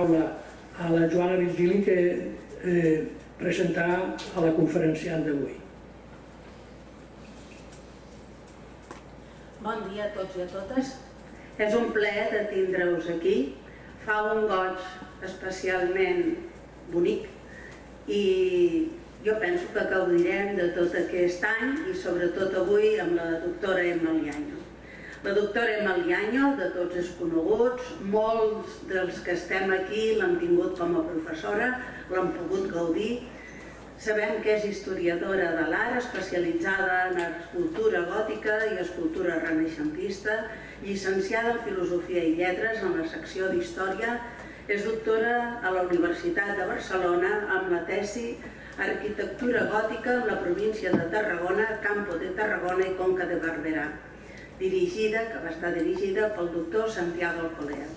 a la Joana Virgili que eh, presentarà a la conferenciant d'avui. Bon dia a tots i a totes. És un plaer de tindre-us aquí. Fa un goig especialment bonic i jo penso que gaudirem de tot aquest any i sobretot avui amb la doctora Emma Lianyo. La doctora Emma Lianyo, de tots és coneguts, molts dels que estem aquí l'han tingut com a professora, l'han pogut gaudir. Sabem que és historiadora de l'art, especialitzada en escultura gòtica i escultura renaixentista, llicenciada en Filosofia i Lletres en la secció d'Història, és doctora a la Universitat de Barcelona amb la tesi Arquitectura gòtica en la província de Tarragona, Campo de Tarragona i Conca de Barberà, dirigida, que va estar dirigida pel doctor Santiago Alcolea.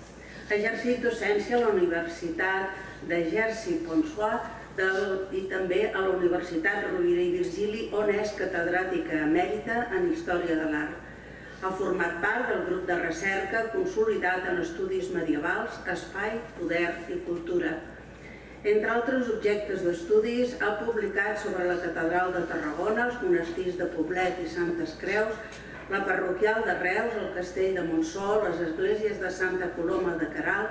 Ha exercit docència a la Universitat de Jersey del, i també a la Universitat Rovira i Virgili, on és catedràtica emèrita en Història de l'Art. Ha format part del grup de recerca consolidat en estudis medievals, espai, poder i cultura. Entre altres objectes d'estudis, ha publicat sobre la Catedral de Tarragona, els monestirs de Poblet i Santes Creus, la parroquial de Reus, el castell de Montsol, les esglésies de Santa Coloma de Caral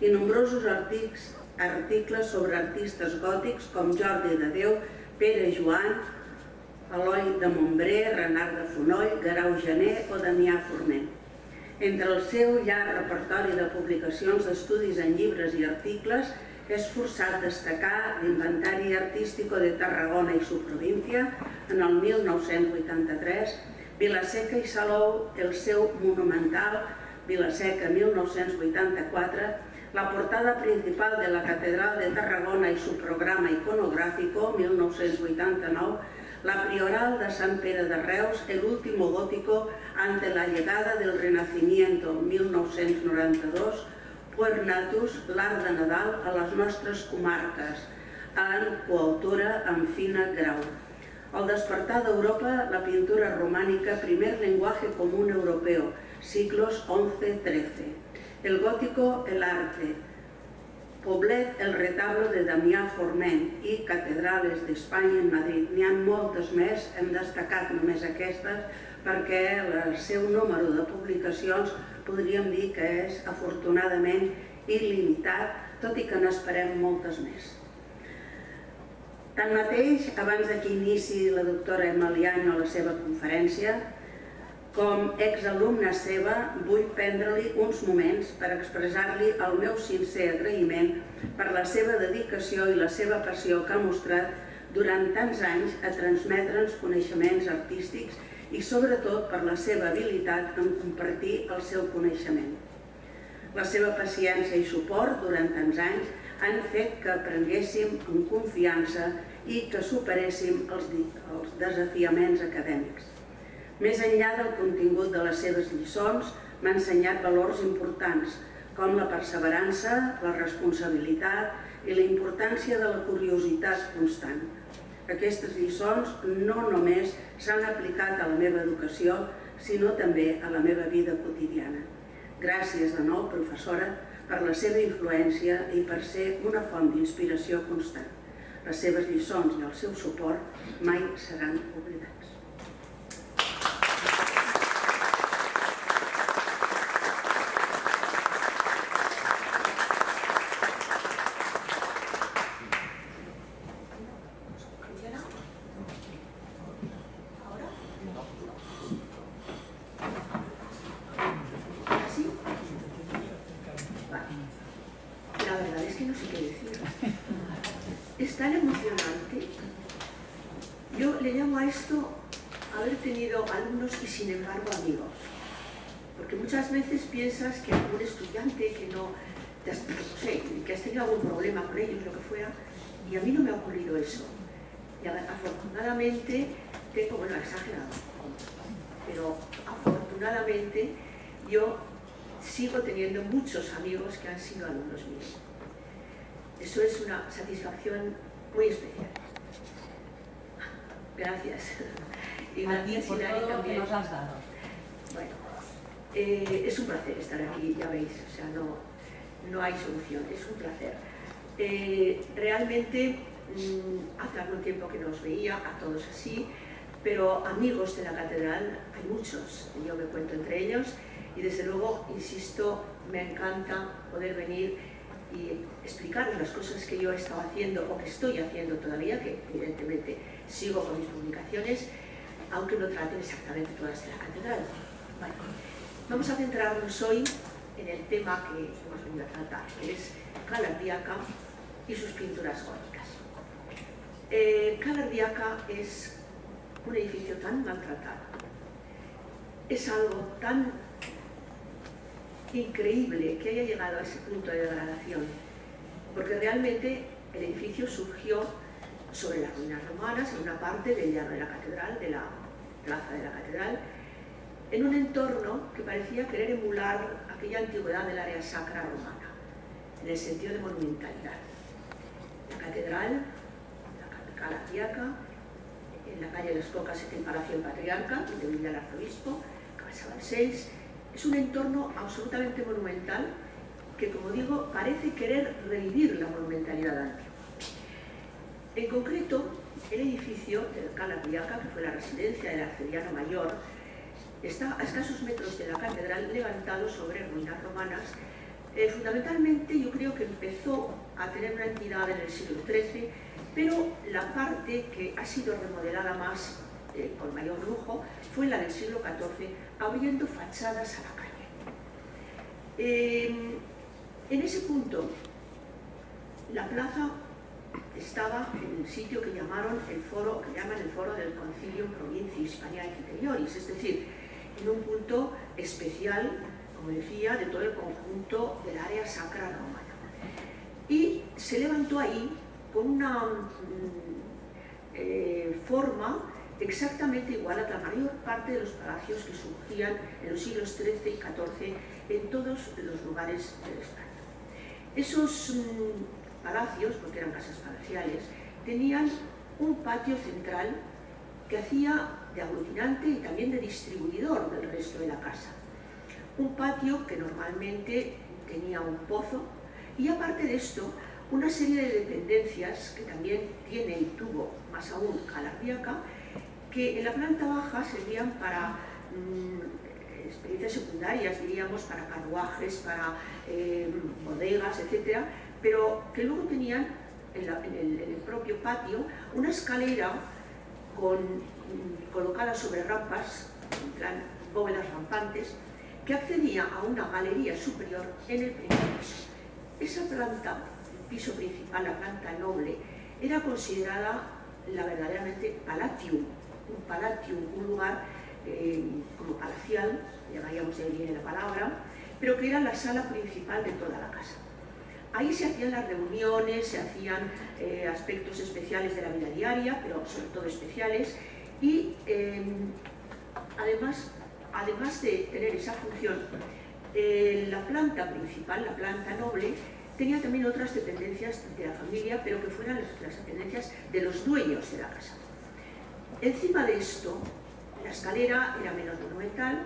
i nombrosos articles, sobre artistes gòtics com Jordi de Déu, Pere Joan, Eloi de Montbré, Renard de Fonoll, Garau Gené o Damià Forment. Entre el seu llarg repertori de publicacions d'estudis en llibres i articles, és forçat destacar l'Inventari Artístico de Tarragona i su província en el 1983, Vilaseca i Salou, el seu monumental Vilaseca 1984, la portada principal de la Catedral de Tarragona i su programa iconográfico 1989, la Prioral de San Pere de Reus, el último gótico ante la llegada del Renacimiento 1992, Puernatus, l'art de Nadal a les nostres comarques, en coautora amb Fina Grau. El despertar d'Europa, la pintura romànica, primer lenguaje común europeo, siglos XI-XIII. El gótico, el arte. Poblet, el retablo de Damià Forment i catedrales d'Espanya en Madrid. N'hi ha moltes més, hem destacat només aquestes perquè el seu número de publicacions podríem dir que és afortunadament il·limitat, tot i que n'esperem moltes més. Tanmateix, abans que inici la doctora Emiliano la seva conferència, com exalumna seva, vull prendre-li uns moments per expressar-li el meu sincer agraïment per la seva dedicació i la seva passió que ha mostrat durant tants anys a transmetre'ns coneixements artístics i sobretot per la seva habilitat en compartir el seu coneixement. La seva paciència i suport durant tants anys han fet que aprenguéssim amb confiança i que superéssim els, els desafiaments acadèmics. Més enllà del contingut de les seves lliçons, m'ha ensenyat valors importants, com la perseverança, la responsabilitat i la importància de la curiositat constant. Aquestes lliçons no només s'han aplicat a la meva educació, sinó també a la meva vida quotidiana. Gràcies de nou, professora, per la seva influència i per ser una font d'inspiració constant. Les seves lliçons i el seu suport mai seran oblidats. Piensas que algún estudiante que no, no sé, que has tenido algún problema con ellos, lo que fuera, y a mí no me ha ocurrido eso. Y afortunadamente tengo, bueno, exagerado, pero afortunadamente yo sigo teniendo muchos amigos que han sido alumnos míos. Eso es una satisfacción muy especial. Gracias. Y por todo también. que nos has dado. Bueno, eh, es un placer estar aquí, ya veis, o sea, no... no hay solución, es un placer. Eh, realmente mm, hace algún tiempo que no os veía a todos así, pero amigos de la catedral hay muchos, yo me cuento entre ellos y desde luego, insisto, me encanta poder venir y explicaros las cosas que yo he estado haciendo o que estoy haciendo todavía, que evidentemente sigo con mis publicaciones, aunque no traten exactamente todas la catedral. Vamos a centrarnos hoy en el tema que hemos venido a tratar, que es Calardiaca y sus pinturas góticas. Eh, Calardiaca es un edificio tan maltratado, es algo tan increíble que haya llegado a ese punto de degradación, porque realmente el edificio surgió sobre las ruinas romanas, en una parte del llano de la catedral, de la plaza de la catedral, en un entorno que parecía querer emular aquella antigüedad del área sacra romana, en el sentido de monumentalidad. La catedral, la Cala en la calle de las Cocas está el Palacio del Patriarca, donde vivía el arzobispo, Cabeza 6, es un entorno absolutamente monumental que, como digo, parece querer revivir la monumentalidad antigua. En concreto, el edificio del Cala que fue la residencia del arcediano mayor, está a escasos metros de la catedral levantado sobre ruinas romanas. Eh, fundamentalmente yo creo que empezó a tener una entidad en el siglo XIII, pero la parte que ha sido remodelada más eh, con mayor lujo fue la del siglo XIV, abriendo fachadas a la calle. Em, en ese punto, la plaza estaba en el sitio que llamaron el foro, que llaman el foro del Concilio Provincia Hispania Interioris, es decir, en un punto especial, como decía, de todo el conjunto del área sacra romana. Y se levantó ahí con una mm, eh, forma exactamente igual a la mayor parte de los palacios que surgían en los siglos XIII y XIV en todos los lugares del Estado. Esos mm, palacios, porque eran casas palaciales, tenían un patio central que hacía de aglutinante y también de distribuidor del resto de la casa. Un patio que normalmente tenía un pozo y aparte de esto, una serie de dependencias que también tiene y tuvo más aún Calardiaca, que en la planta baja servían para mm, experiencias secundarias, diríamos, para carruajes, para eh, bodegas, etc., pero que luego tenían en, el, propio patio una escalera con, colocada sobre rampas, en bóvedas rampantes, que accedía a una galería superior en el primer piso. Esa planta, el piso principal, la planta noble, era considerada la verdaderamente palatium, un palatium, un lugar eh, como palacial, llamaríamos de viene la palabra, pero que era la sala principal de toda la casa. Ahí se hacían las reuniones, se hacían eh, aspectos especiales de la vida diaria, pero sobre todo especiales, y em, además, además de tener esa función, eh, la planta principal, la planta noble, tenía también otras dependencias de la familia, pero que fueran las dependencias de los dueños de la casa. Encima de esto, la escalera era menos monumental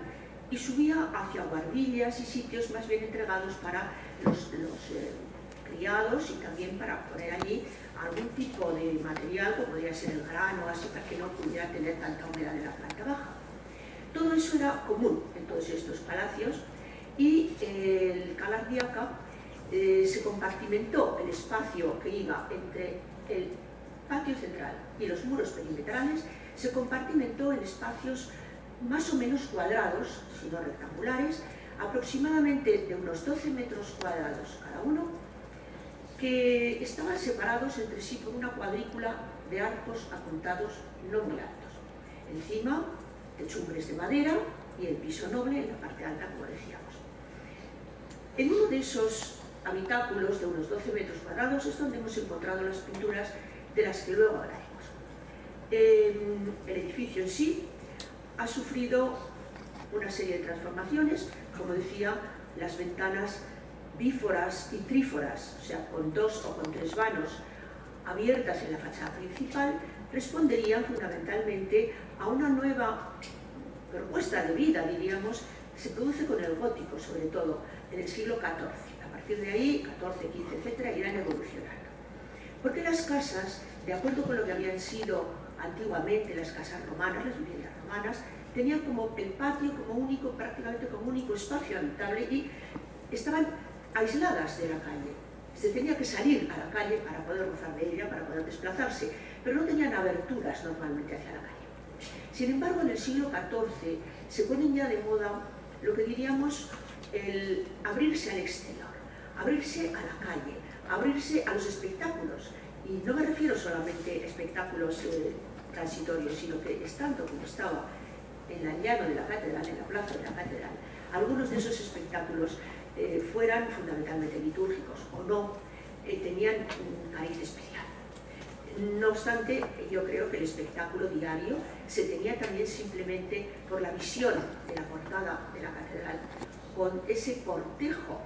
y subía hacia guardillas y sitios más bien entregados para los, eh, criados y también para poner allí algún tipo de material, como podría ser el grano, así para que no pudiera tener tanta humedad en la planta baja. Todo eso era común en todos estos palacios y el Calardiaca eh, se compartimentó el espacio que iba entre el patio central y los muros perimetrales se compartimentó en espacios más o menos cuadrados, si no rectangulares, aproximadamente de unos 12 metros cuadrados cada uno, que estaban separados entre sí por una cuadrícula de arcos apuntados no muy altos. Encima, techumbres de madera y el piso noble en la parte alta, como decíamos. En uno de esos habitáculos de unos 12 metros cuadrados es donde hemos encontrado las pinturas de las que luego hablaré el edificio en sí ha sufrido una serie de transformaciones, como decía, las ventanas bíforas y tríforas, o sea, con dos o con tres vanos abiertas en la fachada principal, responderían fundamentalmente a una nueva propuesta de vida, diríamos, se produce con el gótico, sobre todo, en el siglo XIV. A partir de ahí, XIV, XV, etcétera, irán evolucionando. Porque las casas, de acuerdo con lo que habían sido antiguamente las casas romanas, las viviendas romanas, tenían como el patio como único, prácticamente como único espacio habitable y estaban aisladas de la calle. Se tenía que salir a la calle para poder gozar de ella, para poder desplazarse, pero no tenían aberturas normalmente hacia la calle. Sin embargo, en el siglo XIV se ponen ya de moda lo que diríamos el abrirse al exterior, abrirse a la calle, abrirse a los espectáculos. Y no me refiero solamente a espectáculos eh, transitorios, sino que estando como estaba en el llano de la catedral, en la plaza de la catedral, algunos de esos espectáculos eh, fueran fundamentalmente litúrgicos o no, eh, tenían un cariz especial. No obstante, yo creo que el espectáculo diario se tenía también simplemente por la visión de la portada de la catedral, con ese cortejo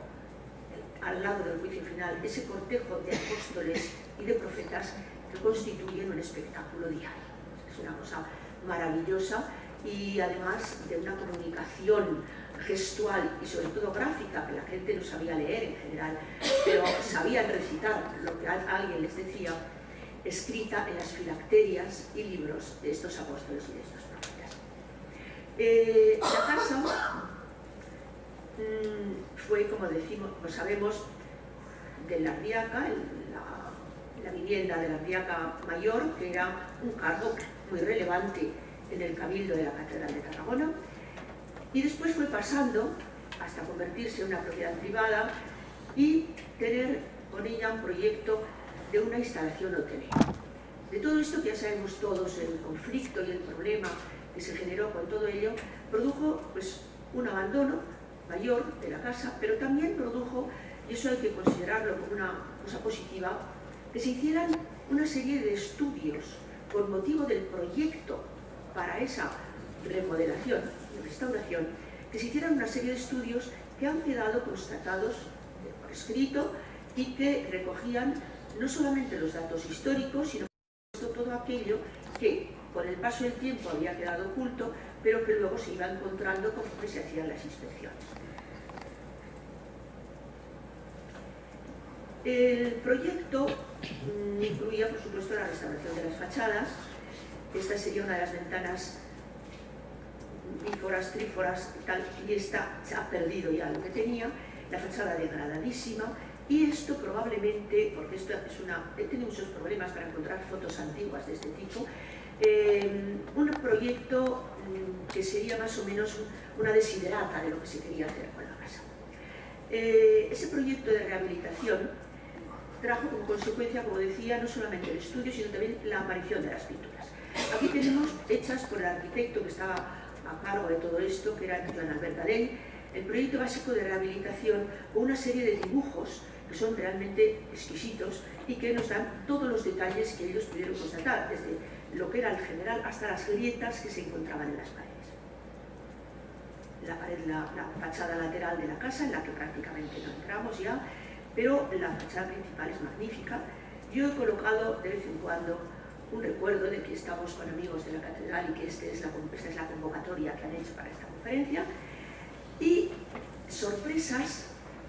al lado del juicio final, ese cortejo de apóstoles y de profetas que constituyen un espectáculo diario. Es una cosa maravillosa y además de una comunicación gestual y sobre todo gráfica, que la gente no sabía leer en general, pero sabía recitar lo que alguien les decía, escrita en las filacterias y libros de estos apóstoles y de estos profetas. Eh, la casa mm, fue, como decimos, como sabemos, de la Ardiaca, la, vivienda de la Ardiaca Mayor, que era un cargo muy relevante en el cabildo de la Catedral de Tarragona, y después fue pasando hasta convertirse en una propiedad privada y tener con ella un proyecto de una instalación hotelera. De todo esto que ya sabemos todos, el conflicto y el problema que se generó con todo ello, produjo pues, un abandono mayor de la casa, pero también produjo, y eso hay que considerarlo como una cosa positiva, que se hicieran una serie de estudios con motivo del proyecto para esa remodelación y restauración, que se hicieran una serie de estudios que han quedado constatados por escrito y que recogían no solamente los datos históricos, sino todo aquello que con el paso del tiempo había quedado oculto, pero que luego se iba encontrando conforme se hacían las inspecciones. El proyecto mm, incluía, por supuesto, la restauración de las fachadas. Esta sería una de las ventanas tríforas y tal, y esta se ha perdido ya lo que tenía. La fachada degradadísima, y esto probablemente, porque esto es una, he tenido muchos problemas para encontrar fotos antiguas de este tipo, eh, un proyecto mm, que sería más o menos una desiderata de lo que se quería hacer con la casa. Eh, ese proyecto de rehabilitación trajo como consecuencia, como decía, no solamente el estudio, sino también la aparición de las pinturas. Aquí tenemos, hechas por el arquitecto que estaba a cargo de todo esto, que era Joan Albert Galén, el proyecto básico de rehabilitación con una serie de dibujos que son realmente exquisitos y que nos dan todos los detalles que ellos pudieron constatar, desde lo que era el general hasta las grietas que se encontraban en las paredes. La, pared, la, fachada lateral de la casa, en la que prácticamente no entramos ya, pero la fachada principal es magnífica. Yo he colocado de vez en cuando un recuerdo de que estamos con amigos de la catedral y que este es la, esta es la convocatoria que han hecho para esta conferencia, y sorpresas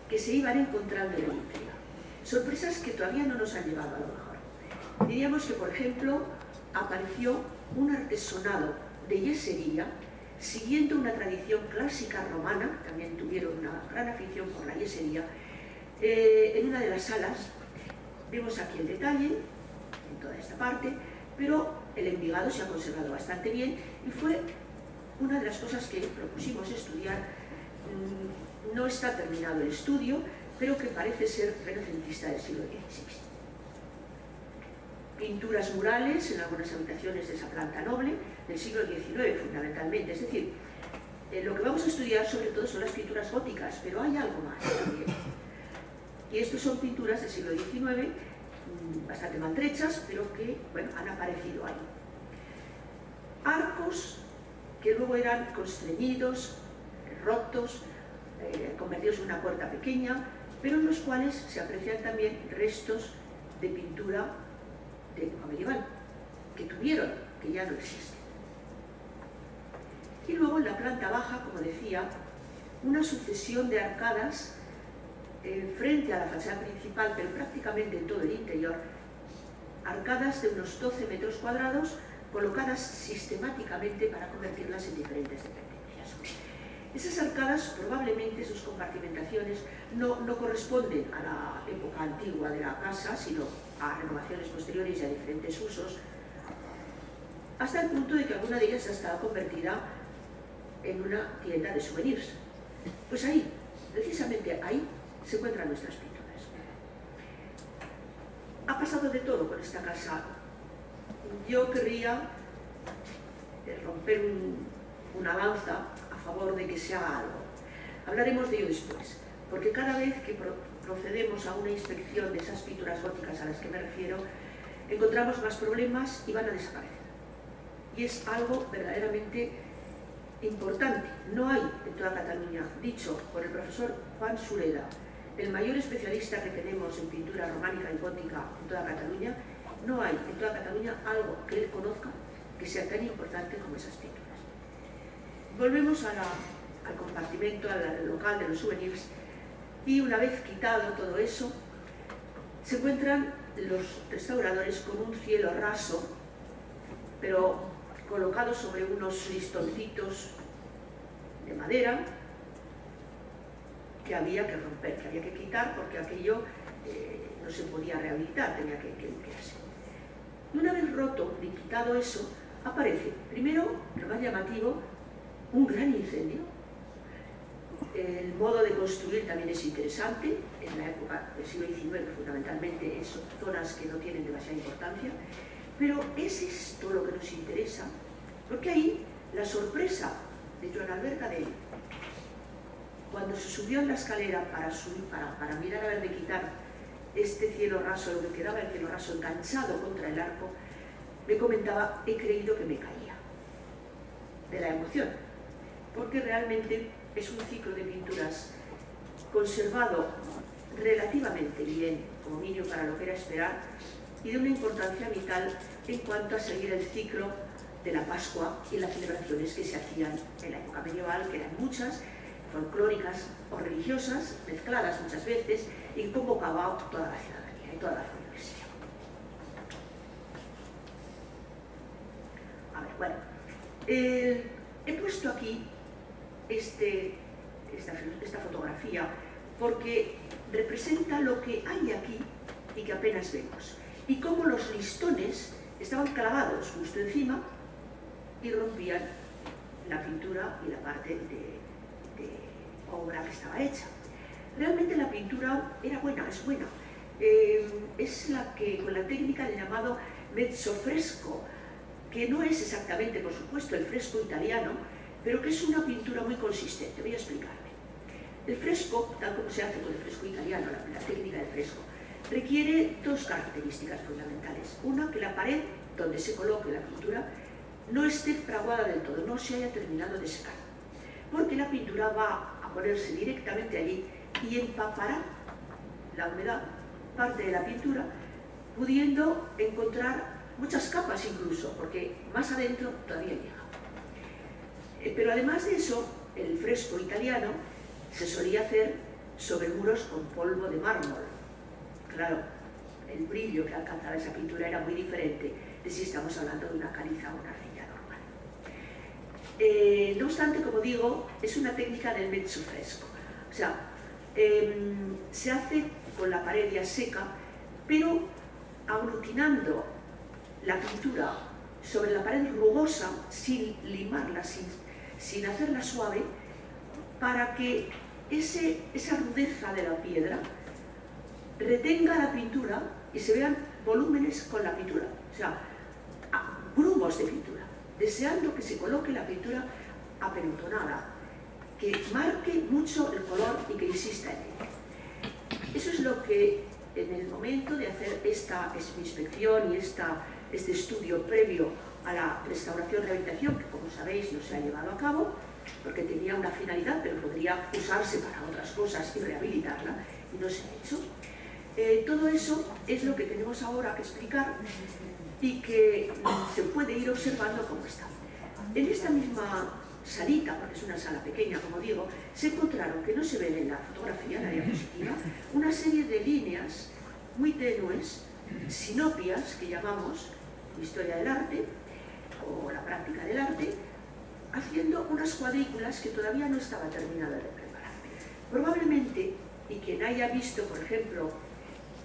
que se iban encontrando en el interior. Sorpresas que todavía no nos han llevado a lo mejor. Diríamos que, por ejemplo, apareció un artesonado de yesería siguiendo una tradición clásica romana, también tuvieron una gran afición por la yesería, eh, en una de las salas, vemos aquí el detalle, en toda esta parte, pero el envigado se ha conservado bastante bien y fue una de las cosas que propusimos estudiar mm, no está terminado el estudio, pero que parece ser renacentista del siglo XVI. Pinturas murales en algunas habitaciones de esa planta noble, del siglo XIX fundamentalmente, es decir, eh, lo que vamos a estudiar sobre todo son las pinturas góticas, pero hay algo más también. Y estas son pinturas del siglo XIX, bastante maltrechas, pero que bueno, han aparecido ahí. Arcos que luego eran constreñidos, rotos, eh, convertidos en una puerta pequeña, pero en los cuales se aprecian también restos de pintura de época medieval, que tuvieron, que ya no existen. Y luego en la planta baja, como decía, una sucesión de arcadas eh, frente a la fachada principal, pero prácticamente en todo el interior, arcadas de unos 12 metros cuadrados colocadas sistemáticamente para convertirlas en diferentes dependencias. Esas arcadas, probablemente sus compartimentaciones, no, no corresponden a la época antigua de la casa, sino a renovaciones posteriores y a diferentes usos, hasta el punto de que alguna de ellas ha estado convertida en una tienda de souvenirs. Pues ahí, precisamente ahí, se encuentran nuestras pinturas. Ha pasado de todo con esta casa. Yo querría romper una lanza a favor de que se haga algo. Hablaremos de ello después, porque cada vez que procedemos a una inspección de esas pinturas góticas a las que me refiero, encontramos más problemas y van a desaparecer. Y es algo verdaderamente importante. No hay en toda Cataluña, dicho por el profesor Juan Sureda, el mayor especialista que tenemos en pintura románica y gótica en toda Cataluña, no hay en toda Cataluña algo que él conozca que sea tan importante como esas pinturas. Volvemos al compartimento, al local de los souvenirs, y una vez quitado todo eso, se encuentran los restauradores con un cielo raso, pero colocado sobre unos listoncitos de madera que había que romper, que había que quitar porque aquello eh, no se podía rehabilitar, tenía que, que limpiarse. Y una vez roto y quitado eso, aparece, primero, lo más llamativo, un gran incendio. El modo de construir también es interesante, en la época del siglo XIX fundamentalmente son zonas que no tienen demasiada importancia, pero es esto lo que nos interesa, porque ahí la sorpresa de Joan Albert Cadell, cuando se subió en la escalera para, subir, para, mirar a ver de quitar este cielo raso, lo que quedaba el cielo raso enganchado contra el arco, me comentaba, he creído que me caía de la emoción, porque realmente es un ciclo de pinturas conservado relativamente bien, como niño para lo que era esperar, y de una importancia vital en cuanto a seguir el ciclo de la Pascua y las celebraciones que se hacían en la época medieval, que eran muchas, folclóricas o religiosas, mezcladas muchas veces, y convocaba toda la ciudadanía y toda la iglesia. A ver, bueno, eh, he puesto aquí este, esta, esta fotografía porque representa lo que hay aquí y que apenas vemos y cómo los listones estaban clavados justo encima y rompían la pintura y la parte de, obra que estaba hecha. Realmente la pintura era buena, es buena. Eh, es la que, con la técnica del llamado mezzo fresco, que no es exactamente, por supuesto, el fresco italiano, pero que es una pintura muy consistente. Voy a explicarme. El fresco, tal como se hace con el fresco italiano, la técnica del fresco, requiere dos características fundamentales. Una, que la pared donde se coloque la pintura no esté fraguada del todo, no se haya terminado de secar. Porque la pintura va ponerse directamente allí y empapará la humedad, parte de la pintura, pudiendo encontrar muchas capas incluso, porque más adentro todavía llega. Eh, pero además de eso, el fresco italiano se solía hacer sobre muros con polvo de mármol, claro, el brillo que alcanzaba esa pintura era muy diferente de si estamos hablando de una caliza o una. Eh, no obstante, como digo, es una técnica del mezzo fresco. O sea, em, se hace con la pared ya seca, pero aglutinando la pintura sobre la pared rugosa, sin limarla, sin, sin hacerla suave, para que ese, esa rudeza de la piedra retenga la pintura y se vean volúmenes con la pintura, o sea, grumos de pintura, deseando que se coloque la pintura apentonada, que marque mucho el color y que insista en él. Eso es lo que en el momento de hacer esta inspección y esta, este estudio previo a la restauración-rehabilitación, que como sabéis no se ha llevado a cabo, porque tenía una finalidad, pero podría usarse para otras cosas y rehabilitarla, y no se ha hecho, eh, todo eso es lo que tenemos ahora que explicar y que se puede ir observando cómo está. En esta misma salita, porque es una sala pequeña, como digo, se encontraron que no se ven en la fotografía, en la diapositiva, una serie de líneas muy tenues, sinopias, que llamamos historia del arte, o la práctica del arte, haciendo unas cuadrículas que todavía no estaba terminada de preparar. Probablemente, y quien haya visto, por ejemplo,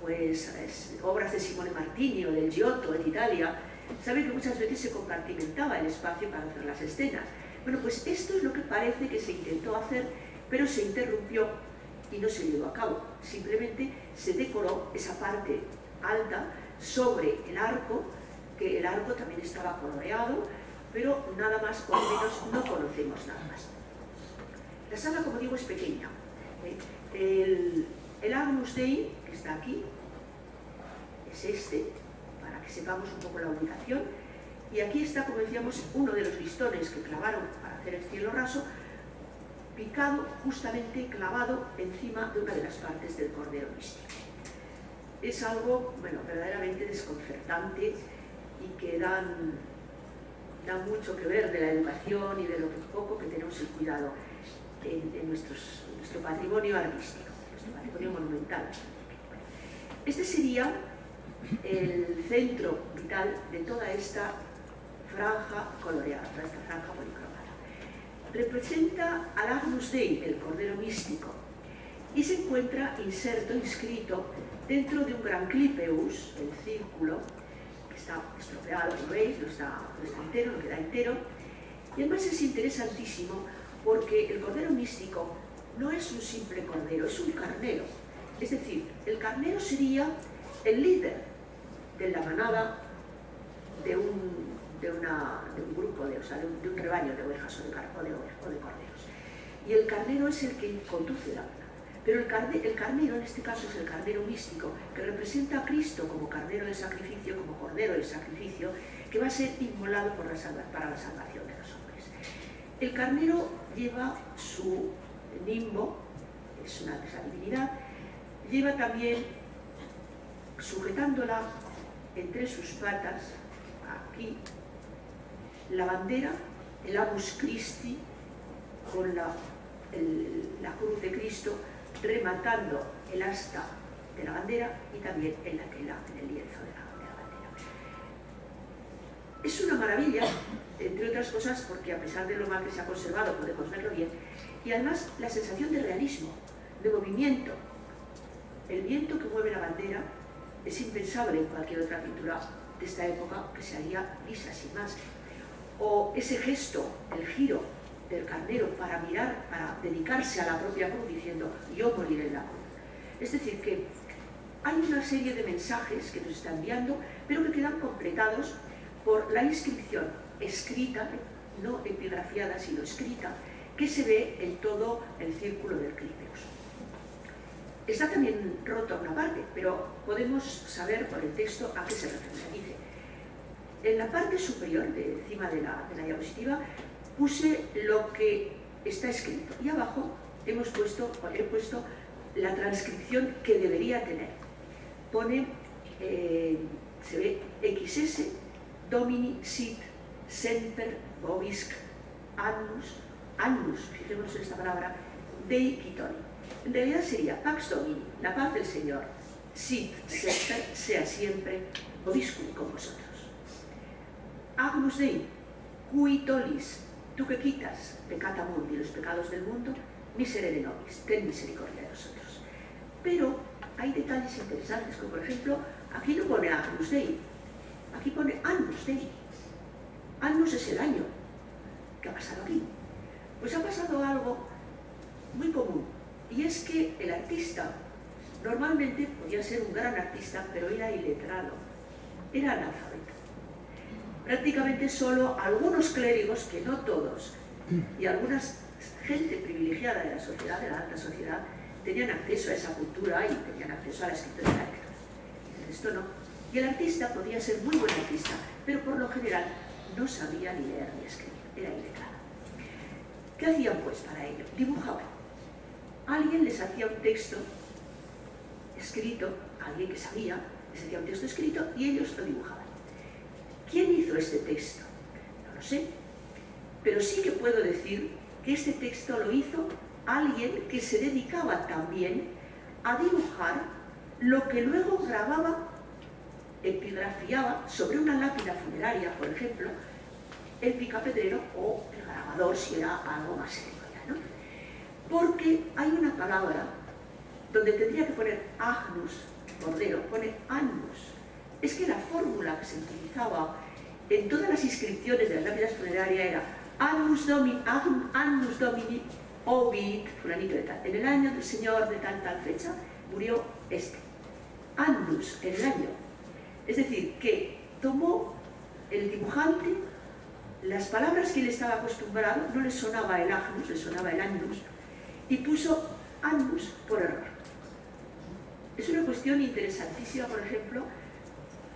pues, obras de Simone Martini o del Giotto en Italia, sabe que muchas veces se compartimentaba el espacio para hacer las escenas. Bueno, pues esto es lo que parece que se intentó hacer, pero se interrumpió y no se llevó a cabo. Simplemente se decoró esa parte alta sobre el arco, que el arco también estaba coloreado, pero nada más o menos no conocemos nada más. La sala, como digo, es pequeña. ¿eh? El, el Agnus Dei, que está aquí, es este, para que sepamos un poco la ubicación, y aquí está, como decíamos, uno de los listones que clavaron para hacer el cielo raso, picado, justamente clavado encima de una de las partes del cordero místico. Es algo, bueno, verdaderamente desconcertante y que dan, da mucho que ver de la educación y de lo poco que tenemos el cuidado en, nuestro patrimonio artístico, nuestro patrimonio monumental. Este sería el centro vital de toda esta franja coloreada, toda esta franja policromada. Representa al Agnus Dei, el Cordero Místico, y se encuentra inserto, inscrito, dentro de un gran clipeus, el círculo, que está estropeado, como veis, no está, no está entero, no queda entero, y además es interesantísimo porque el Cordero Místico no es un simple cordero, es un carnero. Es decir, el carnero sería el líder de la manada de un, de una, de un grupo, de, o sea, de, un, de, un, rebaño de ovejas o de, o de, o de corderos. Y el carnero es el que conduce la manada. Pero el, carne, el, carnero, en este caso, es el carnero místico, que representa a Cristo como carnero de sacrificio, como cordero de sacrificio, que va a ser inmolado por la para la salvación de los hombres. El carnero lleva su nimbo, es una esa divinidad, lleva también, sujetándola entre sus patas, aquí, la bandera, el Amus Christi, con la, la cruz de Cristo, rematando el asta de la bandera y también en la tela, en el lienzo de la bandera. Es una maravilla, entre otras cosas, porque a pesar de lo mal que se ha conservado, podemos verlo bien, y además la sensación de realismo, de movimiento. El viento que mueve la bandera es impensable en cualquier otra pintura de esta época que se haría lisa sin más. O ese gesto, el giro del carnero para mirar, para dedicarse a la propia cruz diciendo yo moriré en la cruz. Es decir, que hay una serie de mensajes que nos está enviando, pero que quedan completados por la inscripción escrita, no epigrafiada, sino escrita, que se ve en todo el círculo del Clípeus. Está también roto una parte, pero podemos saber por el texto a qué se refiere. Dice, en la parte superior, de encima de la, diapositiva, puse lo que está escrito y abajo hemos puesto, he puesto la transcripción que debería tener. Pone, eh, se ve XS, Domini Sit Semper Bobisc Annus annus, fijémonos en esta palabra, Dei Quitori. En realidad sería Pax Domini, la paz del Señor, sit semper, sea siempre, obiscum con vosotros. Agnus Dei, cui tolis, tú que quitas pecata mundi, los pecados del mundo, miserere nobis, ten misericordia de nosotros. Pero hay detalles interesantes, como por ejemplo, aquí no pone Agnus Dei, aquí pone Annus Dei. Annus es el año. ¿Qué ha pasado aquí? Pues ha pasado algo muy común, y es que el artista normalmente podía ser un gran artista, pero era iletrado, era analfabeto. Prácticamente solo algunos clérigos, que no todos, y algunas gente privilegiada de la sociedad, de la alta sociedad, tenían acceso a esa cultura y tenían acceso a la escritura de. Esto no. Y el artista podía ser muy buen artista, pero por lo general no sabía ni leer ni escribir, era iletrado. ¿Qué hacían pues para ello? Dibujaban. Alguien les hacía un texto escrito, alguien que sabía, les hacía un texto escrito y ellos lo dibujaban. ¿Quién hizo este texto? No lo sé, pero sí que puedo decir que este texto lo hizo alguien que se dedicaba también a dibujar lo que luego grababa, epigrafiaba sobre una lápida funeraria, por ejemplo, el picapedrero o el grabador, si era algo más serio. Porque hay una palabra donde tendría que poner agnus, cordero, pone annus. Es que la fórmula que se utilizaba en todas las inscripciones de las lápidas funerarias era annus domini, annus domini Ovid, fulanito de tal. En el año del Señor de tal tal fecha murió este. Annus, en el año. Es decir, que tomó el dibujante las palabras que él estaba acostumbrado, no le sonaba el agnus, le sonaba el annus, y puso annus por error. Es una cuestión interesantísima, por ejemplo,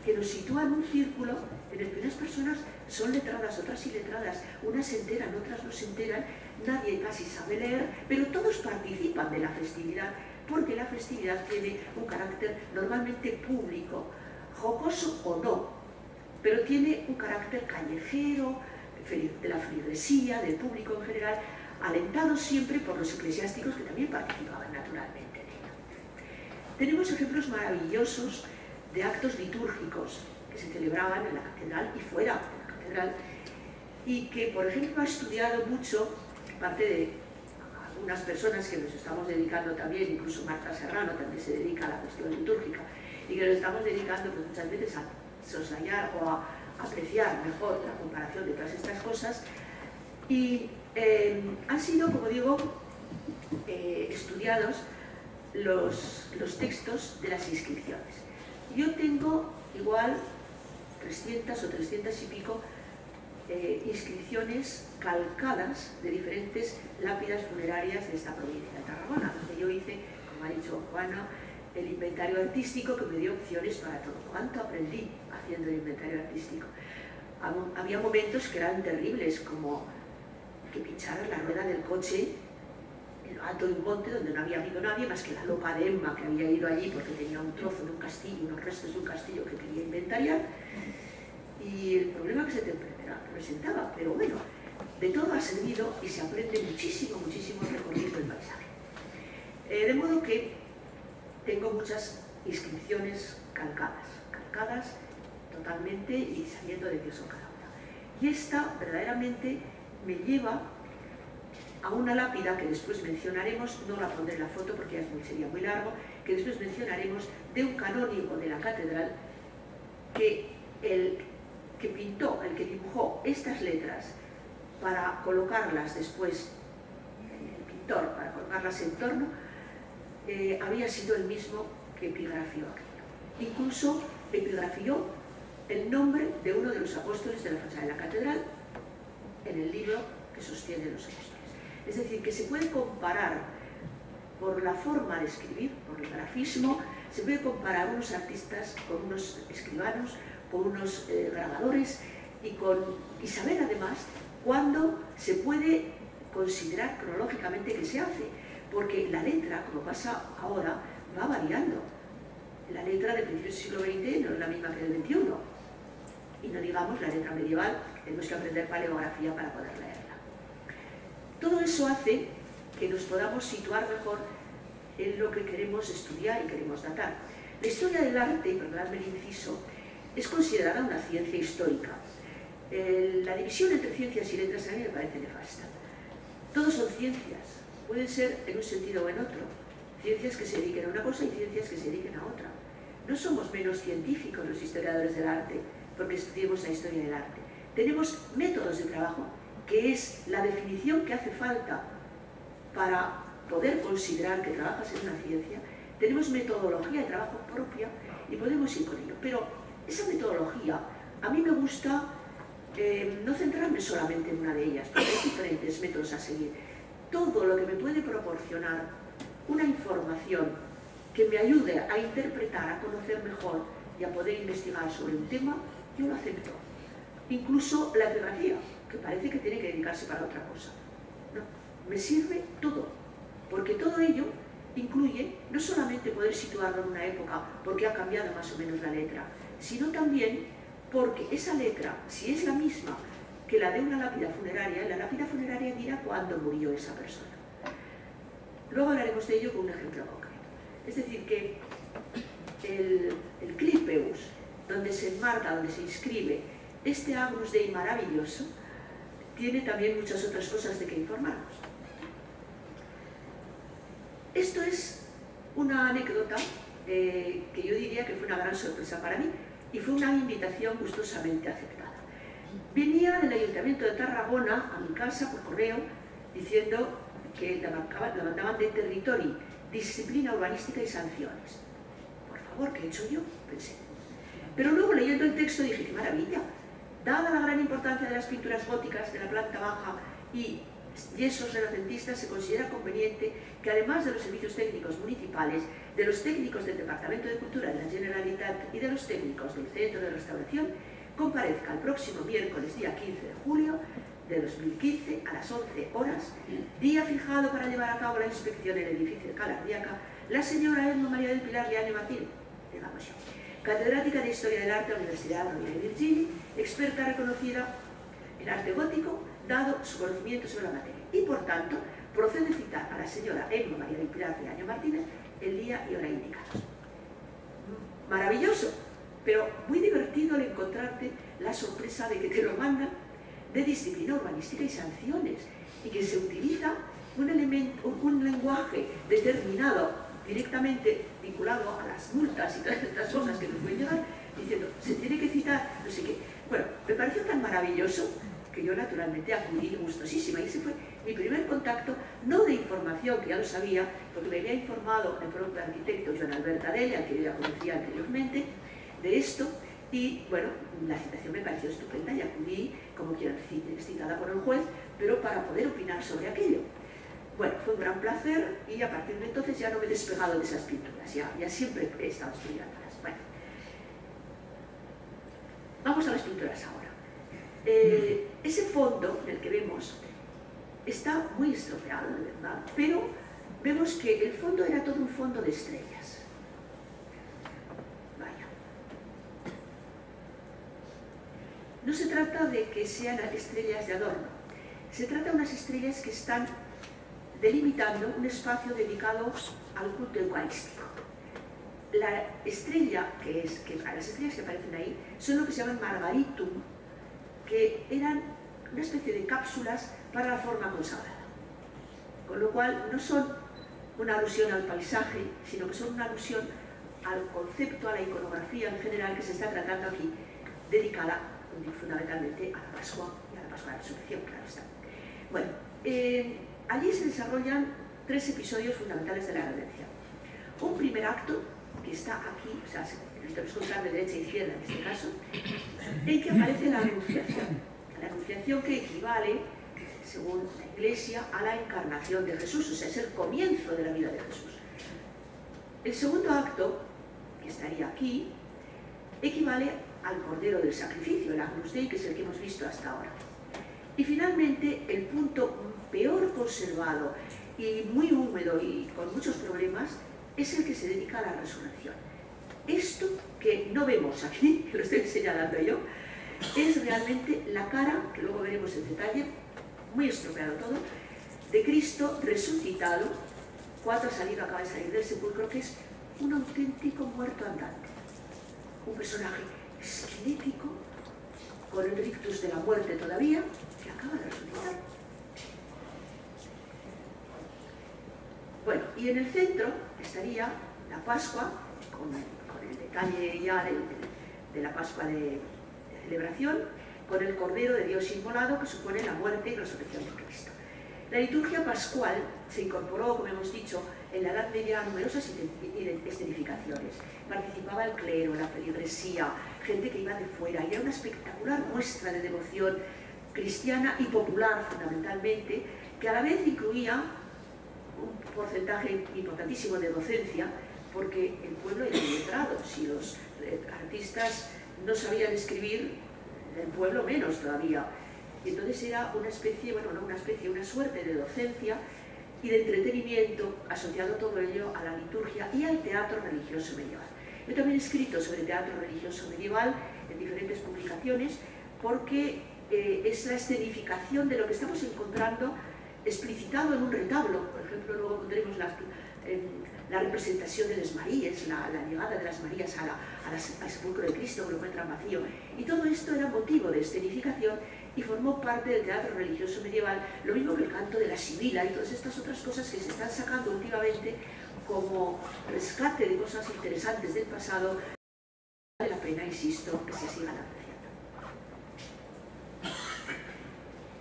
que nos sitúa en un círculo en el que unas personas son letradas, otras iletradas, unas se enteran, otras no se enteran, nadie casi sabe leer, pero todos participan de la festividad, porque la festividad tiene un carácter normalmente público, jocoso o no, pero tiene un carácter callejero, de la feligresía, del público en general, alentado siempre por los eclesiásticos que también participaban naturalmente en ella. Tenemos ejemplos maravillosos de actos litúrgicos que se celebraban en la catedral y fuera de la catedral, y que, por ejemplo, ha estudiado mucho parte de algunas personas que nos estamos dedicando también, incluso Marta Serrano también se dedica a la cuestión litúrgica, y que nos estamos dedicando pues, muchas veces a soslayar o a apreciar mejor la comparación de todas estas cosas, y eh, han sido, como digo, eh, estudiados los, los textos de las inscripciones. Yo tengo igual 300 o 300 y pico eh, inscripciones calcadas de diferentes lápidas funerarias de esta provincia de Tarragona, donde yo hice, como ha dicho Juana, el inventario artístico que me dio opciones para todo. ¿Cuánto aprendí haciendo el inventario artístico? Había momentos que eran terribles, como que pincharan la rueda del coche en lo alto de un monte donde no había habido nadie más que la lopa de Emma que había ido allí porque tenía un trozo de un castillo, unos restos de un castillo que quería inventariar. Y el problema que se te presentaba, pero bueno, de todo ha servido y se aprende muchísimo, muchísimo recorriendo el paisaje. Eh, de modo que tengo muchas inscripciones calcadas, calcadas totalmente y sabiendo de qué son cada una. Y esta verdaderamente me lleva a una lápida que después mencionaremos, no la pondré en la foto porque sería muy largo, que después mencionaremos de un canónigo de la catedral que el que pintó, el que dibujó estas letras para colocarlas después, el pintor, para colocarlas en torno, eh, había sido el mismo que epigrafió. Incluso epigrafió el nombre de uno de los apóstoles de la fachada de la catedral en el libro que sostiene los apóstoles. Es decir, que se puede comparar por la forma de escribir, por el grafismo, se puede comparar unos artistas con unos escribanos, con unos eh, grabadores y, con, y saber además cuándo se puede considerar cronológicamente que se hace, porque la letra, como pasa ahora, va variando. La letra del principio del siglo XX no es la misma que del XXI, y no digamos la letra medieval, tenemos que aprender paleografía para poder leerla. Todo eso hace que nos podamos situar mejor en lo que queremos estudiar y queremos datar. La historia del arte, perdonadme el inciso, es considerada una ciencia histórica. la división entre ciencias y letras a mí me parece nefasta. Todos son ciencias, pueden ser en un sentido o en otro. Ciencias que se dediquen a una cosa y ciencias que se dediquen a otra. No somos menos científicos los historiadores del arte porque estudiemos la historia del arte. Tenemos métodos de trabajo, que es la definición que hace falta para poder considerar que trabajas en una ciencia. Tenemos metodología de trabajo propia y podemos ir con ello. Pero esa metodología, a mí me gusta eh, no centrarme solamente en una de ellas, porque hay diferentes métodos a seguir. Todo lo que me puede proporcionar una información que me ayude a interpretar, a conocer mejor y a poder investigar sobre un tema, yo lo acepto. Incluso la epigrafía, que parece que tiene que dedicarse para otra cosa. No, me sirve todo, porque todo ello incluye no solamente poder situarlo en una época porque ha cambiado más o menos la letra, sino también porque esa letra, si es la misma que la de una lápida funeraria. La lápida funeraria dirá cuándo murió esa persona. Luego hablaremos de ello con un ejemplo concreto. Es decir, que el, el Clipeus, donde se enmarca, donde se inscribe este Agnus Dei maravilloso, tiene también muchas otras cosas de que informarnos. Esto es una anécdota eh, que yo diría que fue una gran sorpresa para mí y fue una invitación gustosamente aceptada. Venía del Ayuntamiento de Tarragona a mi casa por correo diciendo que la mandaban de territorio, disciplina urbanística y sanciones. Por favor, ¿qué he hecho yo? Pensé. Pero luego leyendo el texto dije, maravilla. Dada la gran importancia de las pinturas góticas de la planta baja y yesos renacentistas, se considera conveniente que además de los servicios técnicos municipales, de los técnicos del Departamento de Cultura de la Generalitat y de los técnicos del Centro de Restauración, comparezca el próximo miércoles día 15 de julio de 2015 a las 11 horas, día fijado para llevar a cabo la inspección en el edificio de Calardiaca, la señora Edna María del Pilar Leaño Martín, digamos yo, catedrática de Historia del Arte de la Universidad de Virginia, experta reconocida en arte gótico, dado su conocimiento sobre la materia. Y por tanto, procede citar a la señora Emma María del Pilar Leaño Martínez el día y hora indicados. Maravilloso, pero muy divertido al encontrarte la sorpresa de que te lo mandan de disciplina urbanística y sanciones y que se utiliza un, elemento, un lenguaje determinado directamente vinculado a las multas y todas estas cosas que nos pueden llegar, diciendo, se tiene que citar, no sé qué. Bueno, me pareció tan maravilloso que yo naturalmente acudí gustosísima y ese fue mi primer contacto, no de información, que ya lo sabía, porque me había informado el propio arquitecto Joan Albert Adele, que yo ya conocía anteriormente, de esto, y bueno, la citación me pareció estupenda y acudí como quien citada por el juez, pero para poder opinar sobre aquello. Bueno, fue un gran placer y a partir de entonces ya no me he despegado de esas pinturas, ya, siempre he estado estudiándolas. Bueno, vamos a las pinturas ahora. Eh, ese fondo del que vemos está muy estropeado, de verdad, pero vemos que el fondo era todo un fondo de estrellas. Vaya. No se trata de que sean estrellas de adorno, se trata de unas estrellas que están delimitando un espacio dedicado al culto eucarístico. La estrella que es, que las estrellas que aparecen ahí son lo que se llaman margaritum, que eran una especie de cápsulas para la forma consagrada. Con lo cual no son una alusión al paisaje, sino que son una alusión al concepto, a la iconografía en general que se está tratando aquí, dedicada fundamentalmente a la Pascua y a la Pascua de la Resurrección, claro está. Bueno, eh, allí se desarrollan tres episodios fundamentales de la redención. Un primer acto, que está aquí, o sea, tenemos que contar de derecha a izquierda en este caso, en que aparece la anunciación. La anunciación que equivale, según la Iglesia, a la encarnación de Jesús, o sea, es el comienzo de la vida de Jesús. El segundo acto, que estaría aquí, equivale al Cordero del Sacrificio, el Agnus Dei, que es el que hemos visto hasta ahora. Y finalmente, el punto peor conservado y muy húmedo y con muchos problemas es el que se dedica a la resurrección. Esto que no vemos aquí, que lo estoy señalando yo, es realmente la cara, que luego veremos en detalle, muy estropeado todo, de Cristo resucitado, cuando ha salido, acaba de salir del sepulcro, que es un auténtico muerto andante. Un personaje esquelético, con el rictus de la muerte todavía, que acaba de resucitar. Bueno, y en el centro estaría la Pascua, con calle ya de, la Pascua de, celebración, con el Cordero de Dios inmolado que supone la muerte y resurrección de Cristo. La liturgia pascual se incorporó, como hemos dicho, en la Edad Media a numerosas escenificaciones. Participaba el clero, la feligresía, gente que iba de fuera, y era una espectacular muestra de devoción cristiana y popular fundamentalmente, que a la vez incluía un porcentaje importantísimo de docencia porque el pueblo era iletrado. Si los eh, artistas no sabían escribir, el pueblo menos todavía. Y entonces era una especie, bueno, no una especie, una suerte de docencia y de entretenimiento asociado todo ello a la liturgia y al teatro religioso medieval. Yo también he escrito sobre teatro religioso medieval en diferentes publicaciones porque eh, es la escenificación de lo que estamos encontrando explicitado en un retablo. Ejemplo, luego pondremos la, la representación de las Marías, la, llegada de las Marías a al sepulcro de Cristo que lo encuentran vacío. Y todo esto era motivo de escenificación y formó parte del teatro religioso medieval, lo mismo que el canto de la Sibila y todas estas otras cosas que se están sacando últimamente como rescate de cosas interesantes del pasado, vale la pena, insisto, que se sigan apreciando.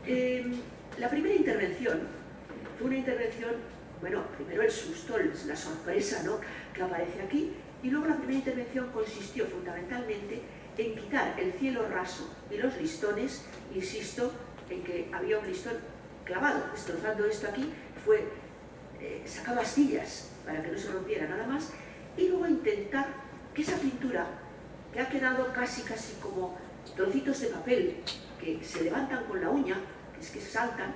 Em, la primera intervención fue una intervención, bueno, primero el susto, la sorpresa ¿no? que aparece aquí, y luego la primera intervención consistió fundamentalmente en quitar el cielo raso y los listones, insisto, en que había un listón clavado, destrozando esto aquí, fue eh, sacar astillas para que no se rompiera nada más, y luego intentar que esa pintura, que ha quedado casi casi como trocitos de papel que se levantan con la uña, que es que saltan,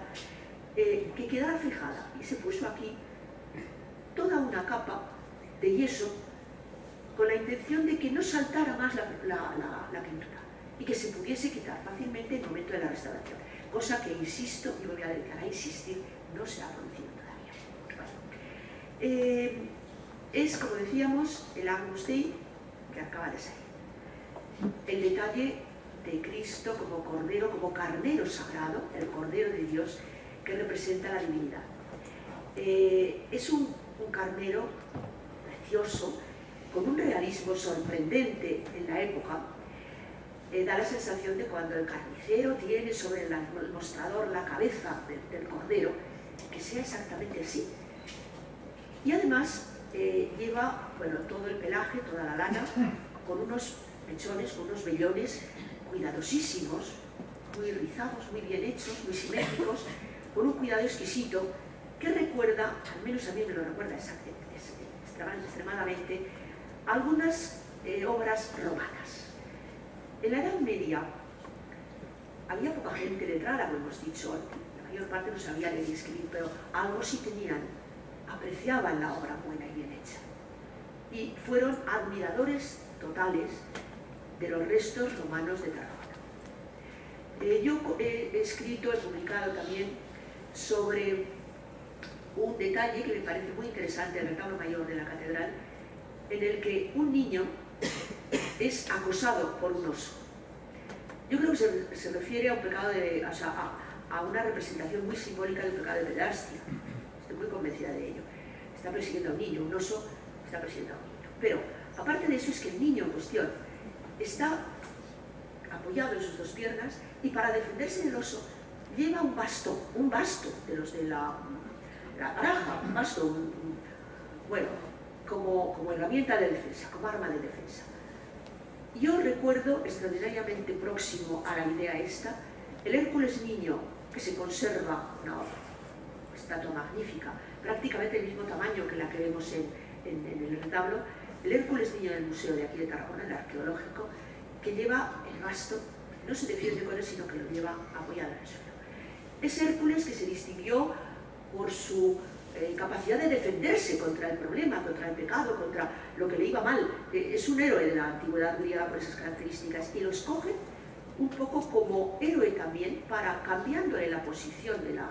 eh, que quedara fijada. Y se puso aquí toda una capa de yeso con la intención de que no saltara más la, pintura y que se pudiese quitar fácilmente en el momento de la restauración. Cosa que, insisto, y voy a dedicar a insistir, no se ha producido todavía. Eh, es, como decíamos, el Agnus Dei que acaba de salir. El detalle de Cristo como Cordero, como Carnero Sagrado, el Cordero de Dios, que representa la divinidad. Eh, es un, carnero precioso, con un realismo sorprendente en la época, eh, da la sensación de cuando el carnicero tiene sobre el mostrador la cabeza del, cordero, que sea exactamente así. Y además eh, lleva bueno, todo el pelaje, toda la lana, con unos mechones, con unos vellones cuidadosísimos, muy rizados, muy bien hechos, muy simétricos, con un cuidado exquisito que recuerda, al menos a mí me lo recuerda extremadamente, algunas eh, obras romanas. En la Edad Media había poca gente letrada, como hemos dicho, la mayor parte no sabía leer y escribir, pero algo sí tenían, apreciaban la obra buena y bien hecha. Y fueron admiradores totales de los restos romanos de Tarragona. Eh, yo he escrito, he publicado también sobre un detalle que me parece muy interesante del retablo mayor de la catedral, en el que un niño es acosado por un oso. Yo creo que se, refiere a un pecado de, o a, una representación muy simbólica del pecado de pederastia. Estoy muy convencida de ello. Está persiguiendo a un niño, un oso está persiguiendo a un niño. Pero, aparte de eso, es que el niño en cuestión está apoyado en sus dos piernas y para defenderse del oso lleva un basto, un basto de los de la, la un basto, bueno, como, como herramienta de defensa, como arma de defensa. Yo recuerdo, extraordinariamente próximo a la idea esta, el Hércules niño, que se conserva, una estatua magnífica, prácticamente el mismo tamaño que la que vemos en, en, el retablo, el Hércules niño del Museo de aquí de Tarragona, el arqueológico, que lleva el basto, no se defiende con él, sino que lo lleva apoyado en el suelo. Es Hércules que se distinguió por su eh, capacidad de defenderse contra el problema, contra el pecado, contra lo que le iba mal. Eh, es un héroe de la antigüedad griega por esas características y lo escoge un poco como héroe también para cambiándole la posición de la,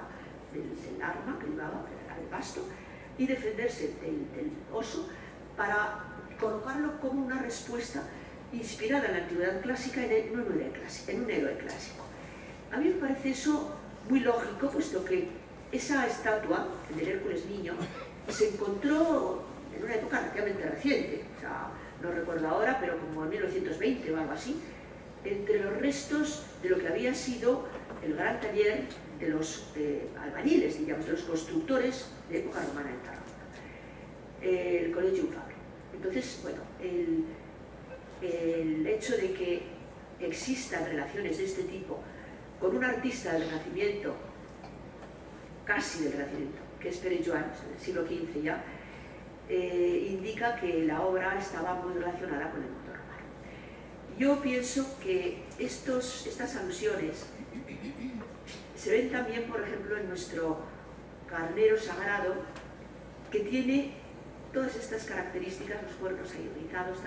del, arma que llevaba, que era el basto, y defenderse del, oso para colocarlo como una respuesta inspirada en la antigüedad clásica en, un héroe clásico, en un héroe clásico. A mí me parece eso muy lógico, puesto que esa estatua, del Hércules niño, se encontró en una época relativamente reciente, no recuerdo ahora, pero como en 1920 o algo así, entre los restos de lo que había sido el gran taller de los eh, albañiles, digamos, de los constructores de época romana en Tarragona, el Colegio Fabri. Entonces, bueno, el, el hecho de que existan relaciones de este tipo con un artista del Renacimiento casi del Renacimiento, que es Pere Joan, en el siglo XV ya, eh, indica que la obra estaba muy relacionada con el mundo romano. Yo pienso que estos, estas alusiones se ven también, por ejemplo, en nuestro carnero sagrado, que tiene todas estas características, los cuerpos ionizados,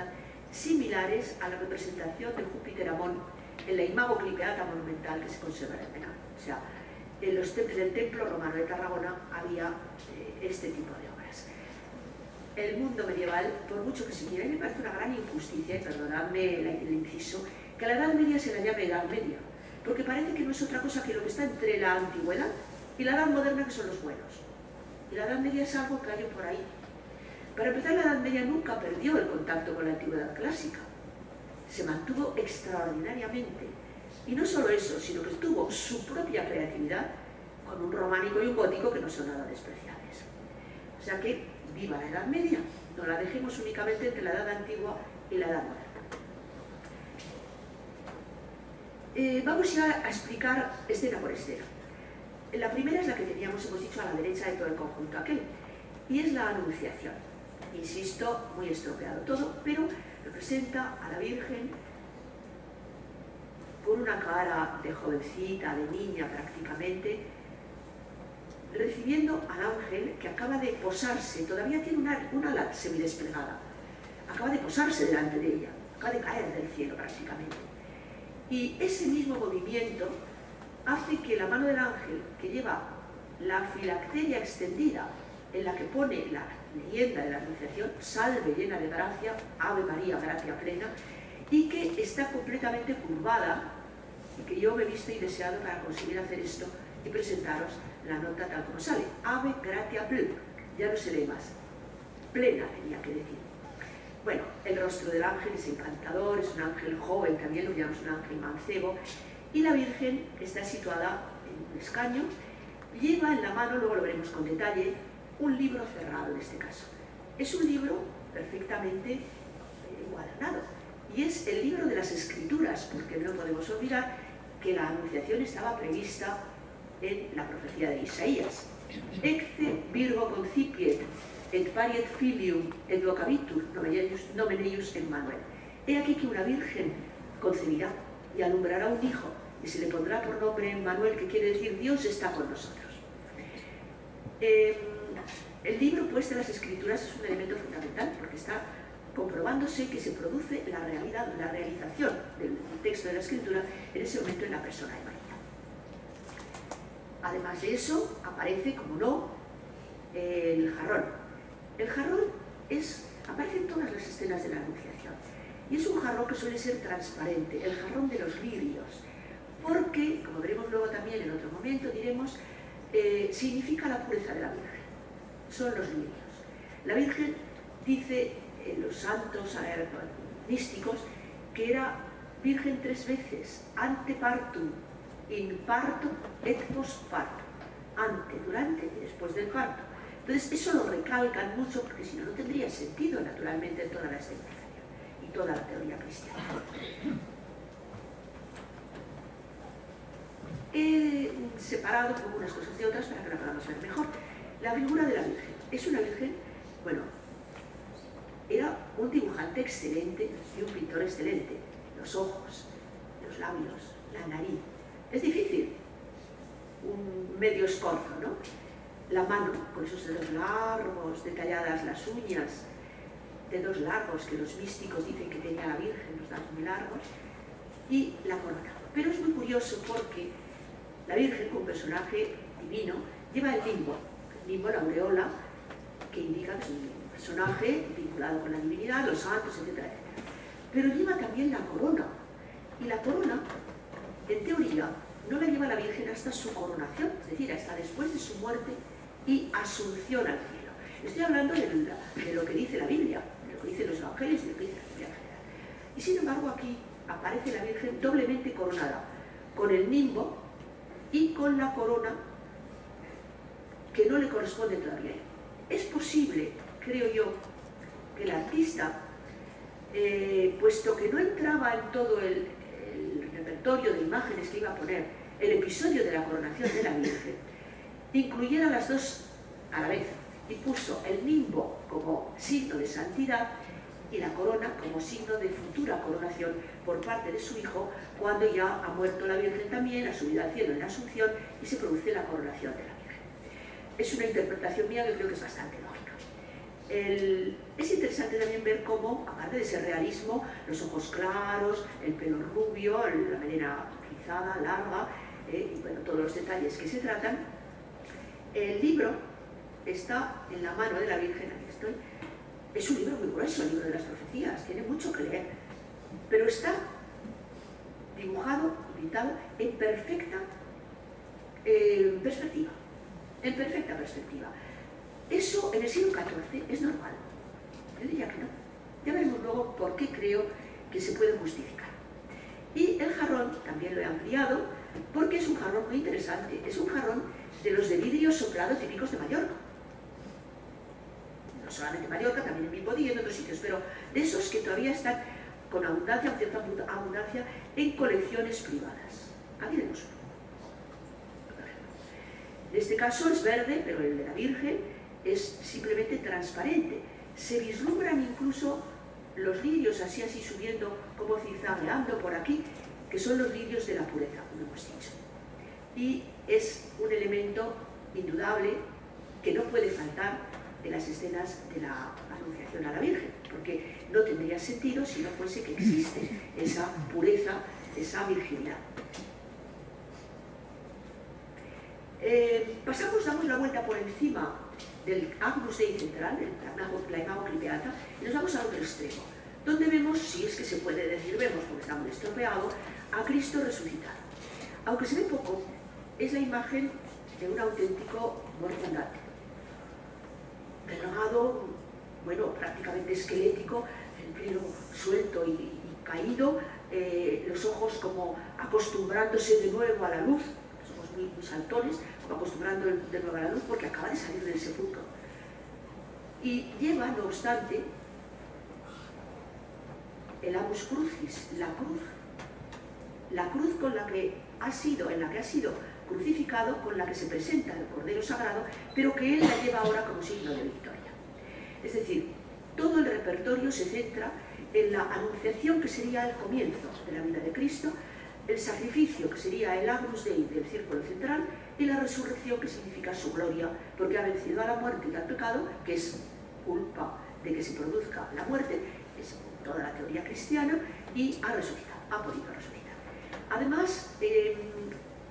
similares a la representación de Júpiter Amón en la imago clipeata monumental que se conserva en el Penal. O sea, en los templos del templo romano de Tarragona había eh, este tipo de obras. El mundo medieval, por mucho que se quiera, me parece una gran injusticia, y perdonadme el inciso, que a la Edad Media se la llame Edad Media, porque parece que no es otra cosa que lo que está entre la antigüedad y la Edad Moderna, que son los buenos. Y la Edad Media es algo que hay por ahí. Para empezar, la Edad Media nunca perdió el contacto con la antigüedad clásica. Se mantuvo extraordinariamente y no solo eso, sino que tuvo su propia creatividad con un románico y un gótico que no son nada despreciables. O sea que viva la Edad Media, no la dejemos únicamente entre la Edad Antigua y la Edad Moderna. Eh, vamos ya a explicar escena por escena. La primera es la que teníamos, hemos dicho, a la derecha de todo el conjunto aquel, y es la Anunciación. Insisto, muy estropeado todo, pero representa a la Virgen con una cara de jovencita, de niña prácticamente, recibiendo al ángel que acaba de posarse, todavía tiene una, una ala semidesplegada, acaba de posarse delante de ella, acaba de caer del cielo prácticamente. Y ese mismo movimiento hace que la mano del ángel, que lleva la filacteria extendida, en la que pone la leyenda de la Anunciación, salve llena de gracia, Ave María, gracia plena, y que está completamente curvada y que yo me he visto y deseado para conseguir hacer esto y presentaros la nota tal como sale. Ave gratia plena, ya no se lee más. Plena tenía que decir. Bueno, el rostro del ángel es encantador, es un ángel joven, también lo llamamos un ángel mancebo, y la Virgen está situada en un escaño, lleva en la mano, luego lo veremos con detalle, un libro cerrado en este caso. Es un libro perfectamente enguadanado, y es el libro de las escrituras, porque no podemos olvidar que la anunciación estaba prevista en la profecía de Isaías. Ecce virgo concipiet et pariet filium et vocabitur nomeneius en Manuel. He aquí que una virgen concebirá y alumbrará un hijo y se le pondrá por nombre Manuel, que quiere decir Dios está con nosotros. Eh, el libro pues de las escrituras es un elemento fundamental porque está comprobándose que se produce la realidad, la realización del texto de la escritura en ese momento en la persona de María. Además de eso, aparece, como no, el jarrón. El jarrón es, aparece en todas las escenas de la Anunciación. Y es un jarrón que suele ser transparente, el jarrón de los lirios, porque, como veremos luego también en otro momento, diremos, eh, significa la pureza de la Virgen. Son los lirios. La Virgen dice los santos místicos, que era virgen tres veces, ante partum, in parto et post parto, ante, durante y después del parto. Entonces eso lo recalcan mucho porque si no, no tendría sentido naturalmente toda la escenificación y toda la teoría cristiana. He separado unas cosas de otras para que la podamos ver mejor. La figura de la Virgen. Es una Virgen, bueno, era un dibujante excelente y un pintor excelente. Los ojos, los labios, la nariz. Es difícil, un medio escorzo, ¿no? La mano, con esos dedos largos, detalladas las uñas, dedos largos que los místicos dicen que tenía la Virgen, los dedos muy largos, y la corona. Pero es muy curioso porque la Virgen, un personaje divino, lleva el limbo, limbo, la aureola, que indica que personaje vinculado con la divinidad, los santos, etc. Pero lleva también la corona. Y la corona, en teoría, no la lleva la Virgen hasta su coronación, es decir, hasta después de su muerte y asunción al cielo. Estoy hablando de, lo que dice la Biblia, de lo que dicen los evangelios y de lo que dice la Biblia en general. Y sin embargo aquí aparece la Virgen doblemente coronada, con el nimbo y con la corona que no le corresponde todavía. Es posible creo yo, que el artista, eh, puesto que no entraba en todo el, repertorio de imágenes que iba a poner el episodio de la coronación de la Virgen, incluyera las dos a la vez y puso el nimbo como signo de santidad y la corona como signo de futura coronación por parte de su hijo cuando ya ha muerto la Virgen también, ha subido al cielo en la Asunción y se produce la coronación de la. Es una interpretación mía que creo que es bastante lógica. es interesante también ver cómo, aparte de ese realismo, los ojos claros, el pelo rubio, la melena rizada, larga, eh, y bueno, todos los detalles que se tratan, el libro está en la mano de la Virgen, aquí estoy, es un libro muy grueso, el libro de las profecías, tiene mucho que leer, pero está dibujado, pintado en perfecta eh, perspectiva, en perfecta perspectiva. Eso en el siglo XIV es normal. Yo diría que no. Ya veremos luego por qué creo que se puede justificar. Y el jarrón también lo he ampliado porque es un jarrón muy interesante. Es un jarrón de los de vidrio soplado típicos de Mallorca. No solamente en Mallorca, también en Bilbao y en otros sitios, pero de esos que todavía están con abundancia, cierta abundancia, en colecciones privadas. Aquí tenemos. En este caso es verde, pero el de la Virgen es simplemente transparente. Se vislumbran incluso los lirios así así subiendo, como zigzagueando por aquí, que son los lirios de la pureza, como hemos dicho. Y es un elemento indudable que no puede faltar en las escenas de la anunciación a la Virgen, porque no tendría sentido si no fuese que existe esa pureza, esa virginidad. Eh, pasamos, damos la vuelta por encima del Agnus Dei central, la imago clipeata, y nos vamos al otro extremo, donde vemos, si es que se puede decir vemos porque está muy a Cristo resucitado. Aunque se ve poco, es la imagen de un auténtico mortandate. Delgado, bueno, prácticamente esquelético, el pelo suelto y, caído, eh, los ojos como acostumbrándose de nuevo a la luz, los ojos muy saltones, acostumbrando de nuevo a la luz porque acaba de salir del sepulcro. Y lleva, no obstante, el amus crucis, la cruz, la cruz con la que ha sido, en la que ha sido crucificado, con la que se presenta el Cordero Sagrado, pero que él la lleva ahora como signo de victoria. Es decir, todo el repertorio se centra en la anunciación que sería el comienzo de la vida de Cristo, el sacrificio que sería el Agnus Dei del círculo central y la resurrección que significa su gloria, porque ha vencido a la muerte y al pecado, que es culpa de que se produzca la muerte, es toda la teoría cristiana, y ha resucitado, ha podido resucitar. Además, em,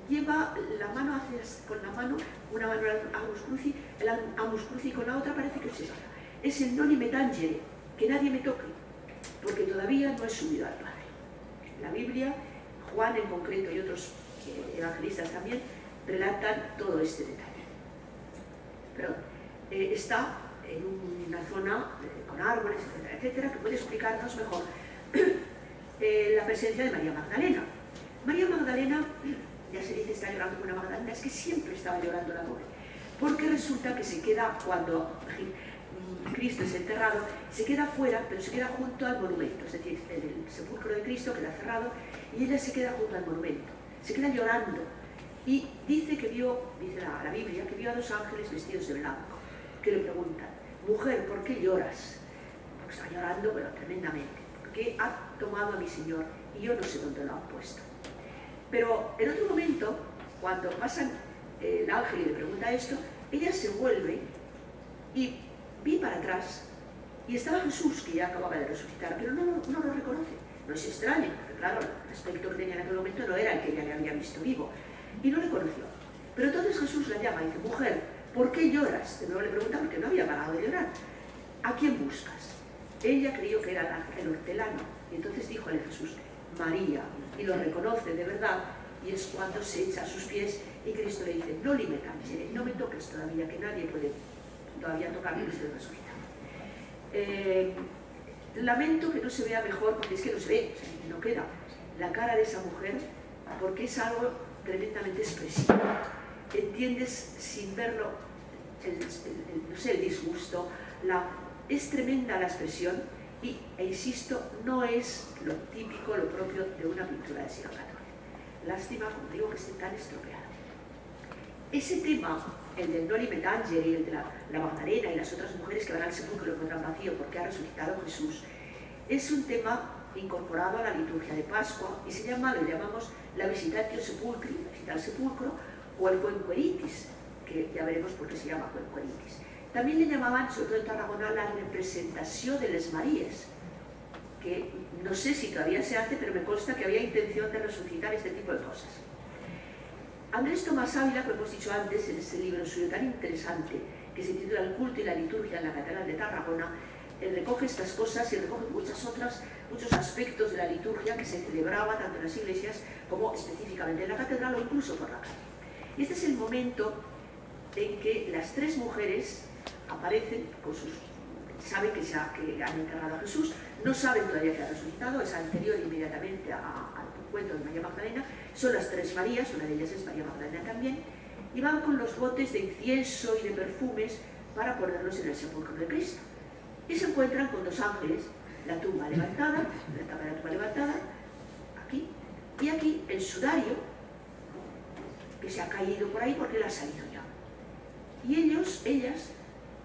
lleva la mano hacia, con la mano, una mano al Amus Cruci, el Amus Cruci con la otra parece que se separa. Es el noni me tangere, que nadie me toque, porque todavía no he subido al Padre. La Biblia, Juan en concreto y otros eh, evangelistas también, relatan todo este detalle. Pero eh, está en una zona eh, con árboles, etcétera, etcétera, que puede explicarnos mejor eh, la presencia de María Magdalena. María Magdalena, ya se dice está llorando con una Magdalena, es que siempre estaba llorando la pobre, porque resulta que se queda cuando Cristo es enterrado, se queda fuera, pero se queda junto al monumento, es decir, el sepulcro de Cristo queda cerrado y ella se queda junto al monumento, se queda llorando y dice que vio, dice la, Biblia, que vio a dos ángeles vestidos de blanco, que le preguntan, mujer, ¿por qué lloras? Porque está llorando, pero tremendamente, porque ha tomado a mi Señor y yo no sé dónde lo han puesto. Pero en otro momento, cuando pasan el ángel y le pregunta esto, ella se vuelve y vi para atrás y estaba Jesús, que ya acababa de resucitar, pero no, no lo reconoce. No es extraño, porque claro, el aspecto que tenía en aquel momento no era el que ella le había visto vivo y no le conoció. Pero entonces Jesús la llama y dice, mujer, ¿por qué lloras? De nuevo le pregunta porque no había parado de llorar. ¿A quién buscas? Ella creyó que era el hortelano y entonces dijo a Jesús, María, y lo reconoce de verdad y es cuando se echa a sus pies y Cristo le dice, no me no me toques todavía, que nadie puede todavía tocarme estoy resucitado. Eh, lamento que no se vea mejor, porque es que no se ve, no queda la cara de esa mujer, porque es algo tremendamente expresivo. Entiendes sin verlo, el, no sé, el disgusto, la, es tremenda la expresión y, e insisto, no es lo típico, lo propio de una pintura de siglo XIV. Lástima, como digo, que esté tan estropeado. Ese tema, el del Noli y el de la, la, Magdalena y las otras mujeres que van al sepulcro y lo encuentran vacío porque ha resucitado Jesús, es un tema incorporado a la liturgia de Pascua y se llama, lo llamamos la visitatio sepulcri, la visita al sepulcro, o el cuencueritis, que ya veremos por qué se llama cuencueritis. También le llamaban, sobre todo en Tarragona, la representación de les Marías, que no sé si todavía se hace, pero me consta que había intención de resucitar este tipo de cosas. Andrés Tomás Ávila, como hemos dicho antes, en este libro suyo tan interesante, que se titula El culto y la liturgia en la Catedral de Tarragona, recoge estas cosas y recoge muchas otras, muchos aspectos de la liturgia que se celebraba tanto en las iglesias como específicamente en la catedral o incluso por la calle. Y este es el momento en que las tres mujeres aparecen con sus saben que, se que han encargado a Jesús, no saben todavía que ha resucitado, es anterior inmediatamente al cuento de María Magdalena, son las tres Marías, una de ellas es María Magdalena también, y van con los botes de incienso y de perfumes para ponerlos en el sepulcro de Cristo. Y se encuentran con dos ángeles, la tumba levantada, la de la tumba levantada, aquí, y aquí el sudario, que se ha caído por ahí porque le ha salido ya. Y ellos, ellas,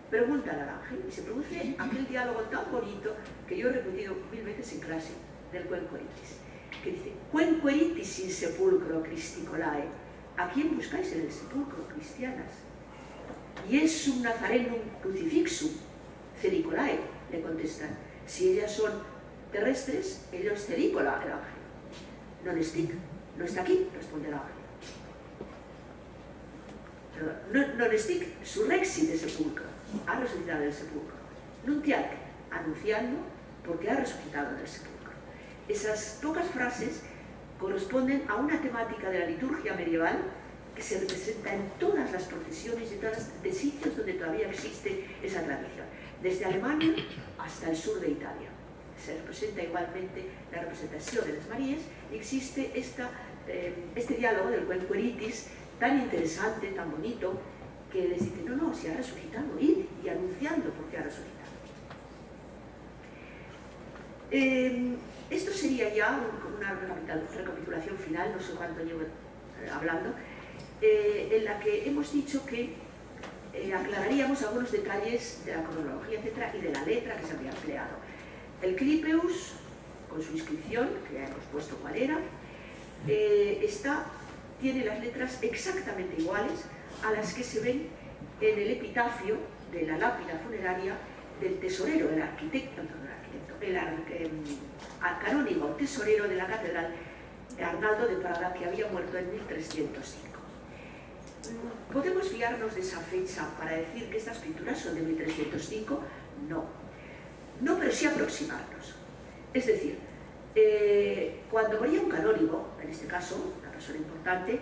preguntan al ángel y se produce aquel diálogo tan bonito que yo he repetido mil veces en clase del Cuencueritis, que dice, Cuencueritis sin sepulcro cristicolae, ¿a quién buscáis en el sepulcro, cristianas? Y es un nazarenum crucifixum, cericolae, le contestan. Si ellas son terrestres, ellos cericola el ángel. Non estic, no está aquí, responde el ángel. No, non estic surrexi de sepulcro ha resucitado del sepulcro. Nuntiac, anunciando porque ha resucitado del sepulcro. Esas pocas frases corresponden a una temática de la liturgia medieval que se representa en todas las procesiones y todas de sitios donde todavía existe esa tradición, desde Alemania hasta el sur de Italia. Se representa igualmente la representación de las Marías y existe eh, este diálogo del Cuencueritis tan interesante, tan bonito, que les dice, no, no, si ha resucitado, id y anunciando porque ha resucitado. Eh, esto sería ya una recapitulación final, no sé cuánto llevo eh, hablando, eh, en la que hemos dicho que aclararíamos algunos detalles de la cronología, etcétera, y de la letra que se había empleado. El Clipeus, con su inscripción, que ya hemos puesto cuál era, está, tiene las letras exactamente iguales a las que se ven en el epitafio de la lápida funeraria del tesorero, el arquitecto, el, em, canónigo tesorero de la catedral, Arnaldo de Prada, que había muerto en 1305. ¿Podemos fiarnos de esa fecha para decir que estas pinturas son de 1305? No. No, pero sí aproximarnos. Es decir, eh, cuando moría un canónigo, en este caso, una persona importante,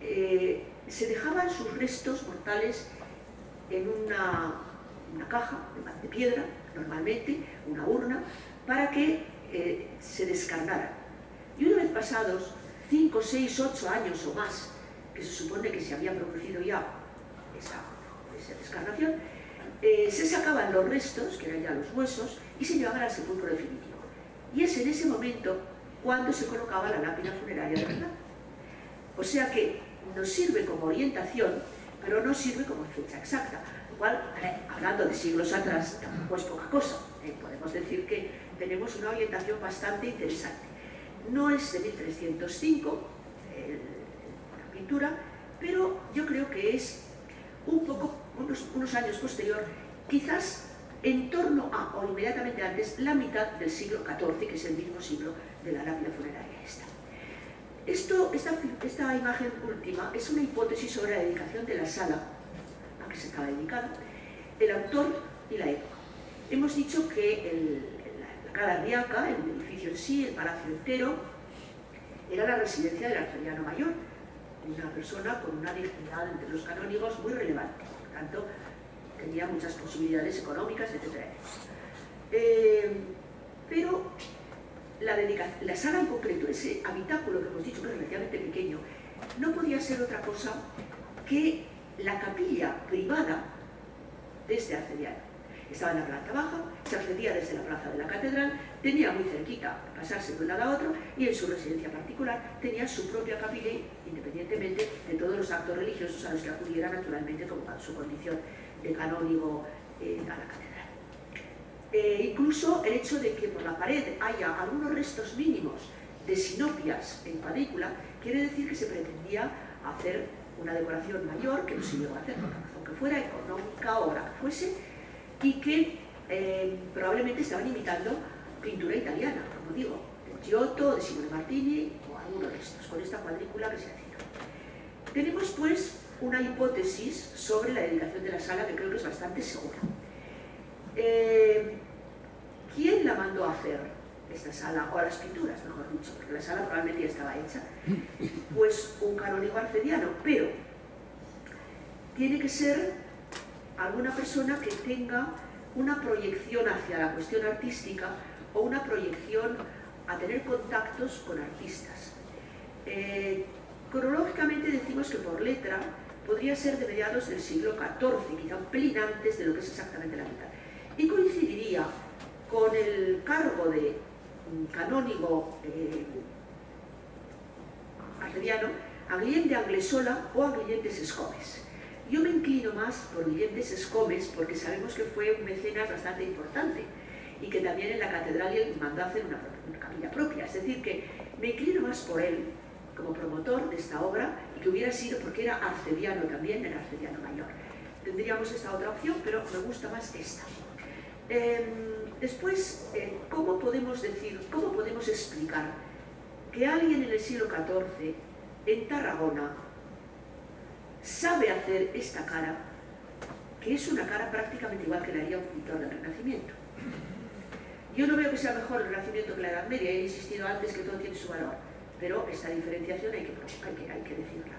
eh, se dejaban sus restos mortales en una, caja de piedra, normalmente, una urna, para que eh, se descarnaran. Y una vez pasados 5, 6, 8 años o más, que se supone que se había producido ya esa, descarnación, eh, se sacaban los restos, que eran ya los huesos, y se llevaban al sepulcro definitivo. Y es en ese momento cuando se colocaba la lápida funeraria de verdad. O sea que nos sirve como orientación, pero no sirve como fecha exacta. Igual, hablando de siglos atrás, tampoco es poca cosa. ¿eh? podemos decir que tenemos una orientación bastante interesante. No es de 1305 pintura, pero yo creo que es un poco, unos, unos años posterior, quizás en torno a, o inmediatamente antes, la mitad del siglo XIV, que es el mismo siglo de la lápida funeraria esta. Esto, esta, imagen última es una hipótesis sobre la dedicación de la sala a que se estaba dedicada, el autor y la época. Hemos dicho que el, la, Cala Riaca, el edificio en sí, el palacio entero, era la residencia del arcediano mayor, una persona con una dignidad entre los canónigos muy relevante, por tanto tenía muchas posibilidades económicas, etc. Eh, pero la, la sala en concreto, ese habitáculo que hemos dicho que es relativamente pequeño, no podía ser otra cosa que la capilla privada de este arcediano. Estaba en la planta baja, se accedía desde la plaza de la catedral, tenía muy cerquita pasarse de un lado a otro y en su residencia particular tenía su propia capilla independientemente de todos los actos religiosos a los que acudiera naturalmente como su condición de canónigo eh, a la catedral. Eh, incluso el hecho de que por la pared haya algunos restos mínimos de sinopias en cuadrícula, quiere decir que se pretendía hacer una decoración mayor, que no se llegó a hacer por razón que fuera, económica o que fuese, y que eh, probablemente estaban imitando pintura italiana, como digo, de Giotto, de Simone Martini o alguno de estos, con esta cuadrícula que se ha tenemos pues una hipótesis sobre la dedicación de la sala que creo que es bastante segura. Eh, ¿Quién la mandó a hacer esta sala? O las pinturas, mejor dicho, porque la sala probablemente ya estaba hecha. Pues un canónigo arcediano, pero tiene que ser alguna persona que tenga una proyección hacia la cuestión artística o una proyección a tener contactos con artistas. Eh, Cronológicamente decimos que por letra podría ser de mediados del siglo XIV, quizá un pelín antes de lo que es exactamente la mitad. Y coincidiría con el cargo de canónigo eh, arcediano a Guillem de Anglesola o a Guillem de Sescomes. Yo me inclino más por Guillem de Sescomes porque sabemos que fue un mecenas bastante importante y que también en la catedral mandó hacer una, una capilla propia. Es decir, que me inclino más por él como promotor de esta obra y que hubiera sido, porque era arcediano también, era arcediano mayor. Tendríamos esta otra opción, pero me gusta más esta. Em, después, eh, ¿cómo podemos decir, cómo podemos explicar que alguien en el siglo XIV, en Tarragona, sabe hacer esta cara, que es una cara prácticamente igual que la haría un pintor del Renacimiento? Yo no veo que sea mejor el Renacimiento que la Edad Media, he insistido antes que todo tiene su valor pero esta diferenciación hay que, hay que, decirla.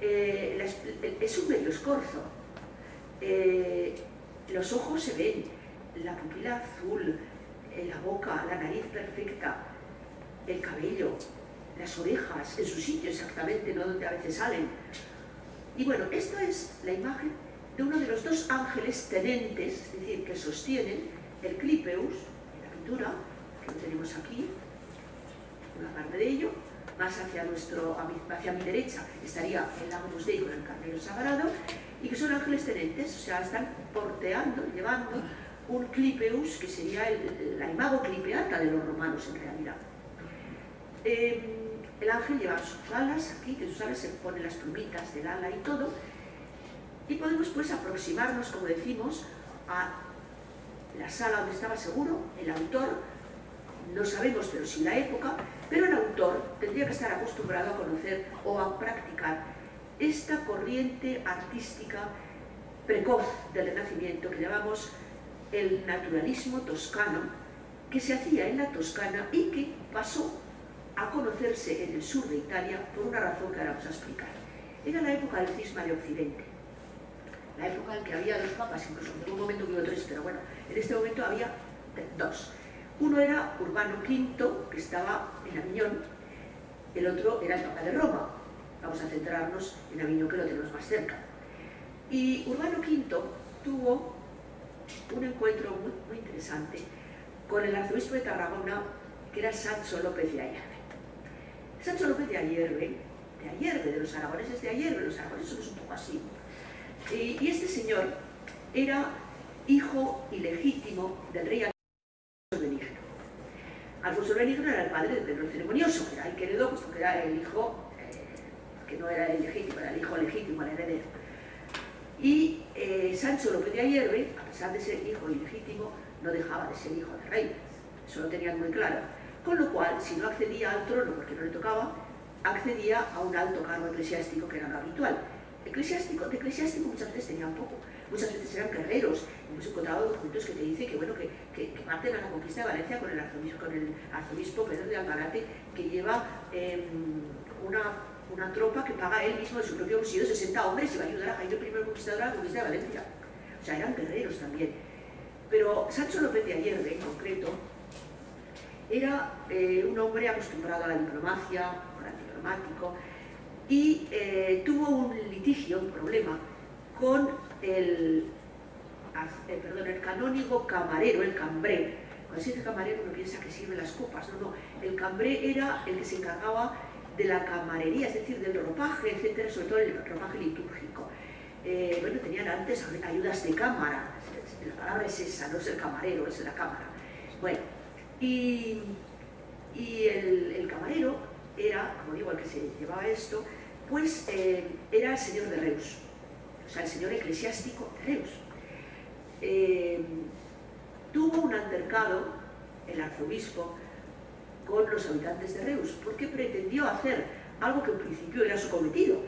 Eh, es un medio escorzo. Eh, los ojos se ven, la pupila azul, eh, la boca, la nariz perfecta, el cabello, las orejas, en su sitio exactamente, no donde a veces salen. Y bueno, esta es la imagen de uno de los dos ángeles tenentes, es decir, que sostienen el clipeus, la pintura, que lo tenemos aquí, una parte de ello, más hacia, nuestro, hacia mi derecha estaría el Agnus Dei con el Carnero Sagrado, y que son ángeles tenentes, o sea, están porteando, llevando un clipeus, que sería el, la imago clipeata de los romanos en realidad. Em, el ángel lleva sus alas, aquí, que sus alas se ponen las plumitas del ala y todo, y podemos pues aproximarnos, como decimos, a la sala donde estaba seguro el autor, no sabemos, pero sí la época, pero el autor tendría que estar acostumbrado a conocer o a practicar esta corriente artística precoz del Renacimiento que llamamos el naturalismo toscano, que se hacía en la Toscana y que pasó a conocerse en el sur de Italia por una razón que ahora vamos a explicar. Era la época del cisma de Occidente, la época en que había dos papas, incluso en un momento hubo tres, pero bueno, en este momento había dos. Uno era Urbano V, que estaba en Aviñón, el otro era el Papa de Roma. Vamos a centrarnos en Aviñón, que lo tenemos más cerca. Y Urbano V tuvo un encuentro muy, interesante con el arzobispo de Tarragona, que era Sancho López de Ayerbe. Sancho López de Ayerbe, de Ayerbe, de los aragoneses de Ayerbe, los aragoneses somos un poco así. Y, este señor era hijo ilegítimo del rey Alfonso Benigno era el padre de Pedro Ceremonioso, era el que heredó, puesto que era el hijo, eh, que no era el legítimo, era el hijo legítimo, el heredero. Y eh, Sancho López de Ayerbe, a pesar de ser hijo ilegítimo, no dejaba de ser hijo del rey. Eso lo tenían muy claro. Con lo cual, si no accedía al trono porque no le tocaba, accedía a un alto cargo eclesiástico que era lo habitual. Eclesiástico, de eclesiástico muchas veces tenía un poco, muchas veces eran guerreros. Hemos encontrado documentos que te dicen que, bueno, que, que, que parten a la conquista de Valencia con el arzobispo, Pedro de Almarate, que lleva eh, una, una, tropa que paga él mismo de su propio bolsillo, 60 hombres, y va a ayudar a Jaime I Conquistador a la conquista de Valencia. O sea, eran guerreros también. Pero Sancho López de Ayerbe, en concreto, era eh, un hombre acostumbrado a la diplomacia, diplomático, y eh, tuvo un litigio, un problema, con el, eh, perdón, el canónigo camarero, el cambré. Cuando se dice camarero uno piensa que sirve las copas, no, no. El cambré era el que se encargaba de la camarería, es decir, del ropaje, etcétera, sobre todo el ropaje litúrgico. Eh, bueno, tenían antes ayudas de cámara, la palabra es esa, no es el camarero, es la cámara. Bueno, y, y el, el, camarero era, como digo, el que se llevaba esto, pues era el señor de Reus o sea, el señor eclesiástico de Reus. Eh, tuvo un altercado, el arzobispo, con los habitantes de Reus, porque pretendió hacer algo que en principio era su cometido,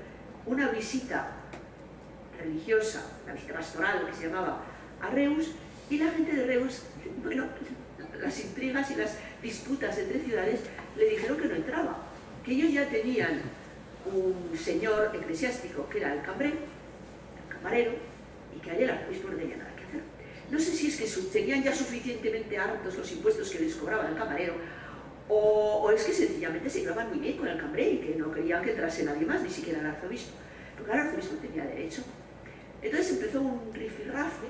una visita religiosa, una visita pastoral que se llamaba a Reus, y la gente de Reus, bueno, las intrigas y las disputas entre ciudades le dijeron que no entraba, que ellos ya tenían un señor eclesiástico que era el cambré, el camarero, y que allí el arzobispo no tenía nada que hacer. No sé si es que tenían ya suficientemente hartos los impuestos que les cobraba el camarero, o, es que sencillamente se llevaban muy bien con el cambré y que no querían que entrase nadie más, ni siquiera el arzobispo, porque el arzobispo tenía derecho. Entonces empezó un rifirrafe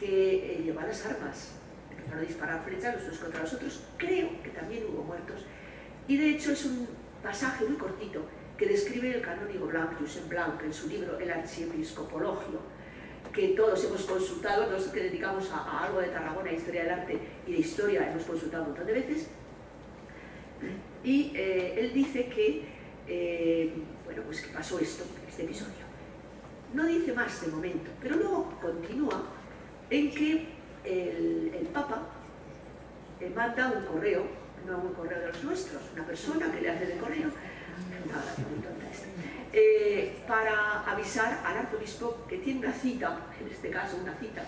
que eh, llevaba las armas, empezaron a disparar flechas los unos contra los otros, creo que también hubo muertos, y de hecho es un pasaje muy cortito que describe el canónigo Blanc, Josep Blanc, en su libro El archiepiscopologio, que todos hemos consultado, todos que dedicamos a, algo de Tarragona, historia del arte y de historia, hemos consultado un montón de veces, y eh, él dice que, eh, bueno, pues pasó esto, este episodio. No dice más de momento, pero luego continúa en que el, el Papa le manda un correo, no un correo de los nuestros, una persona que le hace de correo, eh, para avisar al arzobispo que tiene una cita, en este caso una cita,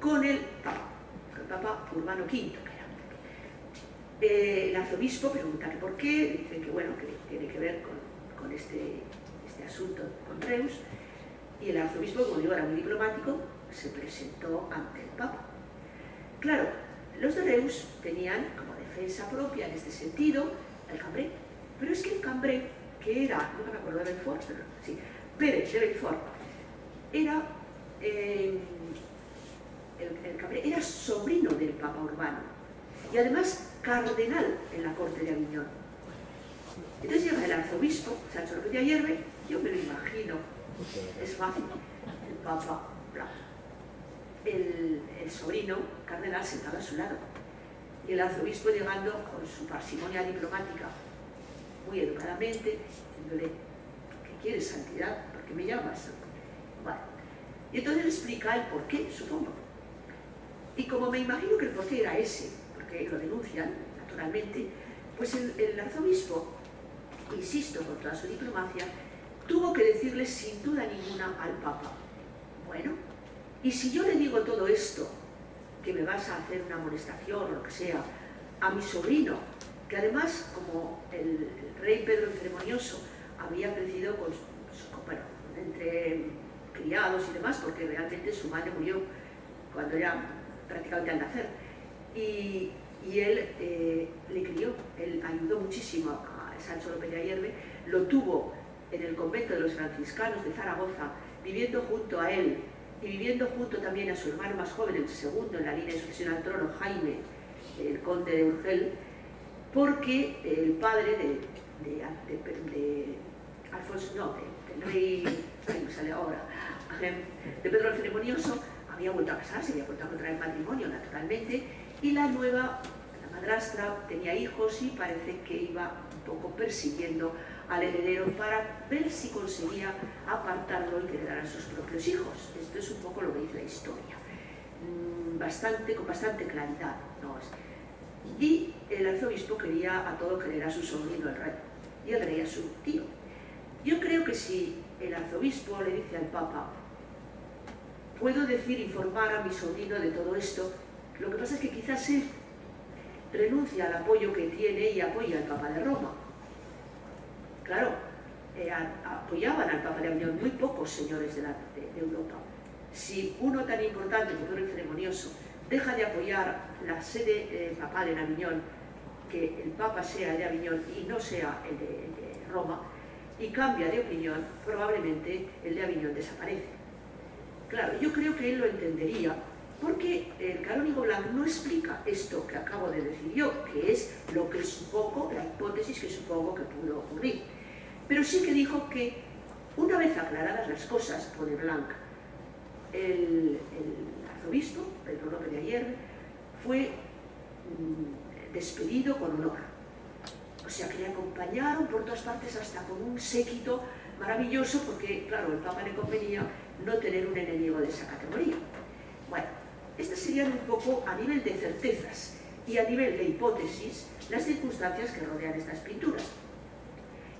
con el Papa, el Papa Urbano V, eh, el arzobispo pregunta que por qué, dice que bueno, que tiene que ver con, con este, este, asunto con Reus, y el arzobispo, como digo, era muy diplomático, se presentó ante el Papa. Claro, los de Reus tenían como defensa propia en este sentido el Cambré, es que el era, no me acuerdo de Belfort, pero sí, Pérez de Belfort, era, eh, el, el Cambré era sobrino del Papa Urbano, y además cardenal en la corte de Aviñón. Entonces llega el arzobispo, Sancho López de Ayerbe, yo me lo imagino, es fácil, el papa, el, el sobrino cardenal sentado a su lado, y el arzobispo llegando con su parsimonia diplomática, muy educadamente, diciéndole, ¿qué quieres, santidad? ¿Por qué me llamas? Bueno, y entonces le explica el por qué, supongo. Y como me imagino que el por qué era ese, que lo denuncian, naturalmente, pues el, arzobispo, insisto, con toda su diplomacia, tuvo que decirle sin duda ninguna al Papa, bueno, y si yo le digo todo esto, que me vas a hacer una amonestación o lo que sea, a mi sobrino, que además, como el, rey Pedro el Ceremonioso había crecido con, entre criados y demás, porque realmente su madre murió cuando era prácticamente al nacer, y, y él eh, le crió, él ayudó muchísimo a Sancho López de Ayerbe, lo tuvo en el convento de los franciscanos de Zaragoza, viviendo junto a él y viviendo junto también a su hermano más joven, el segundo en la línea de sucesión al trono, Jaime, el conde de Urgel, porque el padre de, Alfonso, no, del rey, me sale ahora, de Pedro el Ceremonioso, había vuelto a casarse, había vuelto a contraer matrimonio, naturalmente, y la nueva, la madrastra, tenía hijos y parece que iba un poco persiguiendo al heredero para ver si conseguía apartarlo y que a sus propios hijos. Esto es un poco lo que dice la historia. Mm, bastante, con bastante claridad. Y el arzobispo quería a todo creer a su sobrino el rey y el rey a su tío. Yo creo que si el arzobispo le dice al papa, puedo decir, informar a mi sobrino de todo esto, lo que pasa es que quizás él renuncia al apoyo que tiene y apoya al Papa de Roma. Claro, eh, apoyaban al Papa de Aviñón muy pocos señores de, Europa. Si uno tan importante como el ceremonioso deja de apoyar la sede papal en Aviñón, que el Papa sea el de Aviñón y no sea el de Roma, y cambia de opinión, probablemente el de Aviñón desaparece. Claro, yo creo que él lo entendería porque el canónigo Blanc no explica esto que acabo de decir yo, que es lo que supongo, la hipótesis que supongo que pudo ocurrir. Pero sí que dijo que, una vez aclaradas las cosas, pone Blanc, el, arzobispo, Pedro López de ayer, fue mm, despedido con honor. O sea, que le acompañaron por todas partes hasta con un séquito maravilloso porque, claro, el Papa le convenía no tener un enemigo de esa categoría. Bueno, estas serían un poco a nivel de certezas y a nivel de hipótesis las circunstancias que rodean estas pinturas.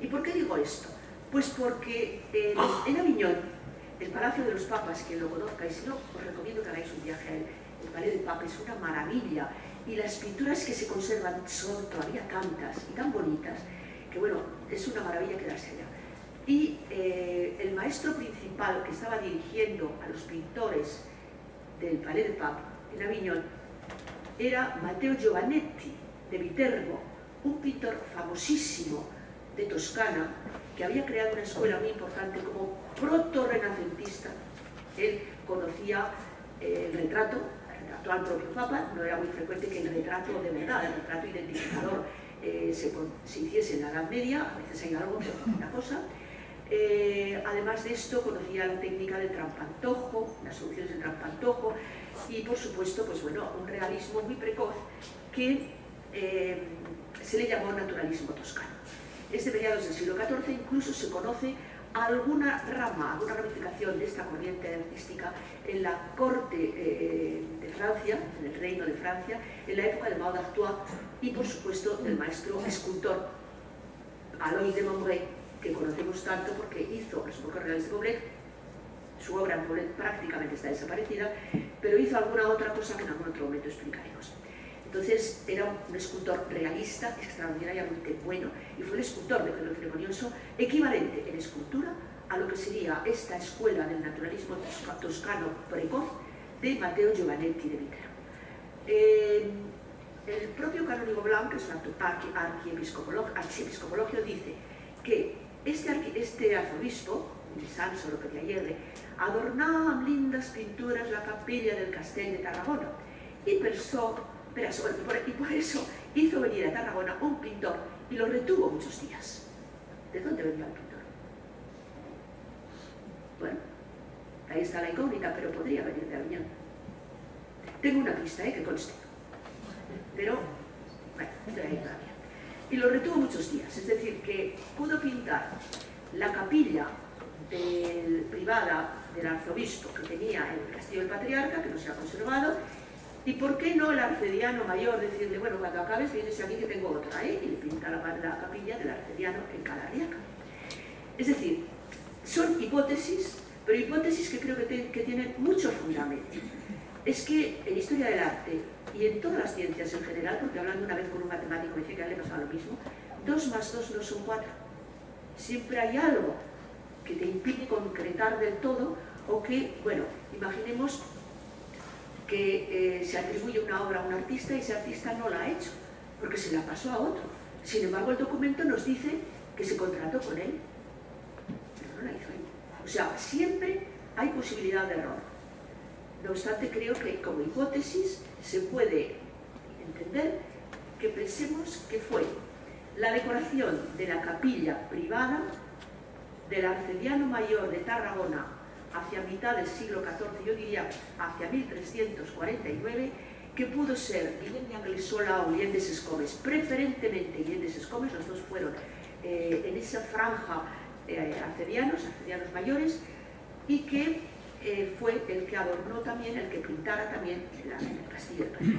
¿Y por qué digo esto? Pues porque en, en Aviñón, el Palacio de los Papas, quien lo conozca, y si no, os recomiendo que hagáis un viaje a él, el del Papa es una maravilla, y las pinturas que se conservan son todavía tantas y tan bonitas, que bueno, es una maravilla quedarse allá. Y eh, el maestro principal que estaba dirigiendo a los pintores del Palais de Papa en Aviñón era Matteo Giovanetti de Viterbo, un pintor famosísimo de Toscana que había creado una escuela muy importante como proto-renacentista. Él conocía eh, el retrato, el retrato al propio Papa, no era muy frecuente que el retrato de verdad, el retrato identificador, eh, se, se, hiciese en la Edad Media, a veces hay algo, pero una cosa. Eh, además de esto, conocía la técnica del trampantojo, las soluciones del trampantojo y, por supuesto, pues bueno, un realismo muy precoz que eh, se le llamó naturalismo toscano. Es de mediados del siglo XIV, incluso se conoce alguna rama, alguna ramificación de esta corriente artística en la corte Francia, en el reino de Francia, en la época de Mao d'Artois y, por supuesto, del maestro escultor Alois de Montbray, que conocemos tanto porque hizo los Bocos Reales de Poblet, su obra en Poblet prácticamente está desaparecida, pero hizo alguna otra cosa que en algún otro momento explicaremos. Entonces era un escultor realista, extraordinariamente bueno, y fue el escultor de Pedro Ceremonioso equivalente en escultura a lo que sería esta escuela del naturalismo toscano precoz de Matteo Giovanetti de Viterbo. Eh, el propio canónigo Blanc, que es un archiepiscopologio, dice que este, este arzobispo, de San Solo Aguirre, adornaba lindas pinturas la capilla del Castell de Tarragona y y por eso hizo venir a Tarragona un pintor y lo retuvo muchos días. ¿De dónde venía el pintor? Bueno, ahí está la incógnita, pero podría venir de Aviñón. Tengo una pista, ¿eh? que conste. Pero, bueno, estoy ahí todavía. Y lo retuvo muchos días, es decir, que pudo pintar la capilla privada del arzobispo que tenía en el Castillo del Patriarca, que no se ha conservado, ¿Y por qué no el arcediano mayor decirle, bueno, cuando acabes vienes aquí que tengo otra, ¿eh? Y le pinta la, la capilla del arcediano en Calariaca. Es decir, son hipótesis, pero hipótesis que creo que, que tienen mucho fundamento. Es que en historia del arte y en todas las ciencias en general, porque hablando una vez con un matemático me decía que a le pasaba lo mismo, dos más dos no son cuatro. Siempre hay algo que te impide concretar del todo o que, bueno, imaginemos que eh, se atribuye una obra a un artista y ese artista no la ha hecho, porque se la pasó a otro. Sin embargo, el documento nos dice que se contrató con él, pero no la hizo. O sea, siempre hay posibilidad de error. No obstante, creo que como hipótesis se puede entender que pensemos que fue la decoración de la capilla privada del arcediano mayor de Tarragona hacia mitad del siglo XIV, yo diría hacia 1349, que pudo ser Guillem de Anglesola o Guillem de Sescomes, preferentemente Guillem de Sescomes, los dos fueron eh, en esa franja eh, arcedianos, arcedianos mayores, y que eh, fue el que adornó también, el que pintara también la, el castillo de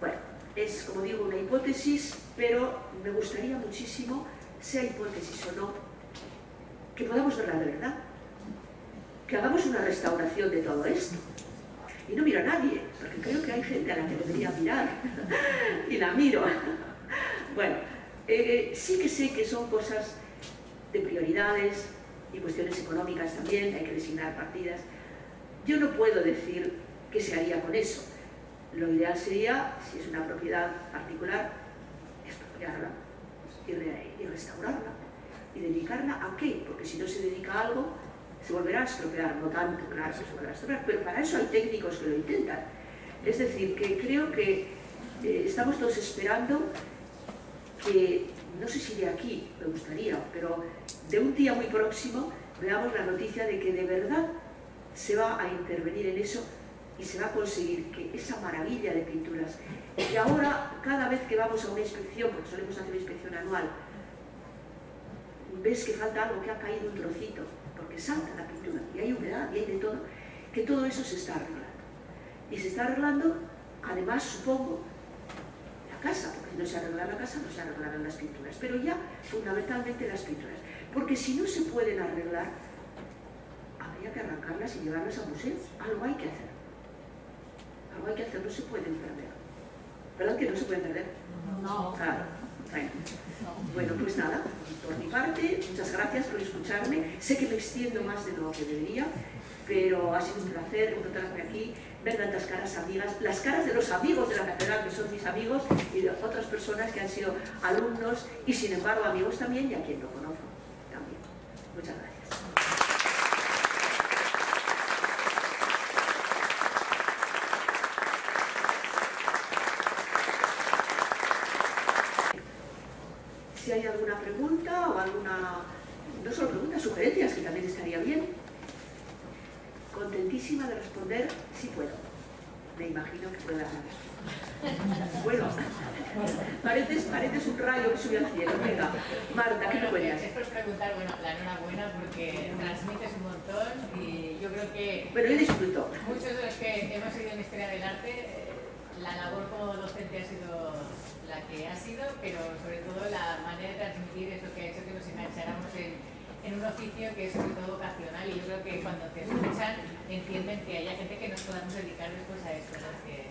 Bueno, es como digo una hipótesis, pero me gustaría muchísimo, sea hipótesis o no, que podamos verla de verdad, que hagamos una restauración de todo esto. Y no miro a nadie, porque creo que hay gente a la que debería mirar, y la miro. Bueno, eh, sí que sé que son cosas de prioridades y cuestiones económicas también, hay que designar partidas. Yo no puedo decir qué se haría con eso. Lo ideal sería, si es una propiedad particular, expropiarla y, y restaurarla. ¿Y dedicarla a qué? Porque si no se dedica a algo, se volverá a estropear, no tanto, claro, se volverá a estropear, pero para eso hay técnicos que lo intentan. Es decir, que creo que eh, estamos todos esperando que, no sé si de aquí, me gustaría, pero de un día muy próximo veamos la noticia de que de verdad se va a intervenir en eso y se va a conseguir que esa maravilla de pinturas, que ahora cada vez que vamos a una inspección, porque solemos hacer una inspección anual, ves que falta algo, que ha caído un trocito, porque salta la pintura y hay humedad y hay de todo, que todo eso se está arreglando. Y se está arreglando, además, supongo, la casa, porque si no se arregla la casa, no se arreglarán las pinturas, pero ya fundamentalmente las pinturas. Porque si no se pueden arreglar, habría que arrancarlas y llevarlas a museos. Algo hay que hacer. Algo hay que hacer, no se pueden perder. ¿Verdad que no se pueden perder? No. Claro. Bueno. Bueno, pues nada, por mi parte, muchas gracias por escucharme. Sé que me extiendo más de lo que debería, pero ha sido un placer encontrarme aquí, ver tantas caras amigas, las caras de los amigos de la catedral, que son mis amigos, y de otras personas que han sido alumnos y sin embargo amigos también, y a quien no conozco. Muchas gracias. Si hay alguna pregunta o alguna, no solo preguntas, sugerencias, que también estaría bien. Contentísima de responder si puedo. Me imagino que pueda Bueno, pareces, pareces un rayo que sube al cielo. Venga, Marta, ¿qué me cuentas? Esto es preguntar, bueno, la enhorabuena porque transmites un montón y yo creo que Pero yo disfruto. muchos de los que hemos seguido en Historia del Arte, eh, la labor como docente ha sido la que ha sido, pero sobre todo la manera de transmitir eso que ha hecho que nos engancháramos en, en un oficio que es sobre todo vocacional y yo creo que cuando te escuchan entienden que haya gente que nos podamos dedicar después a esto, ¿no? que,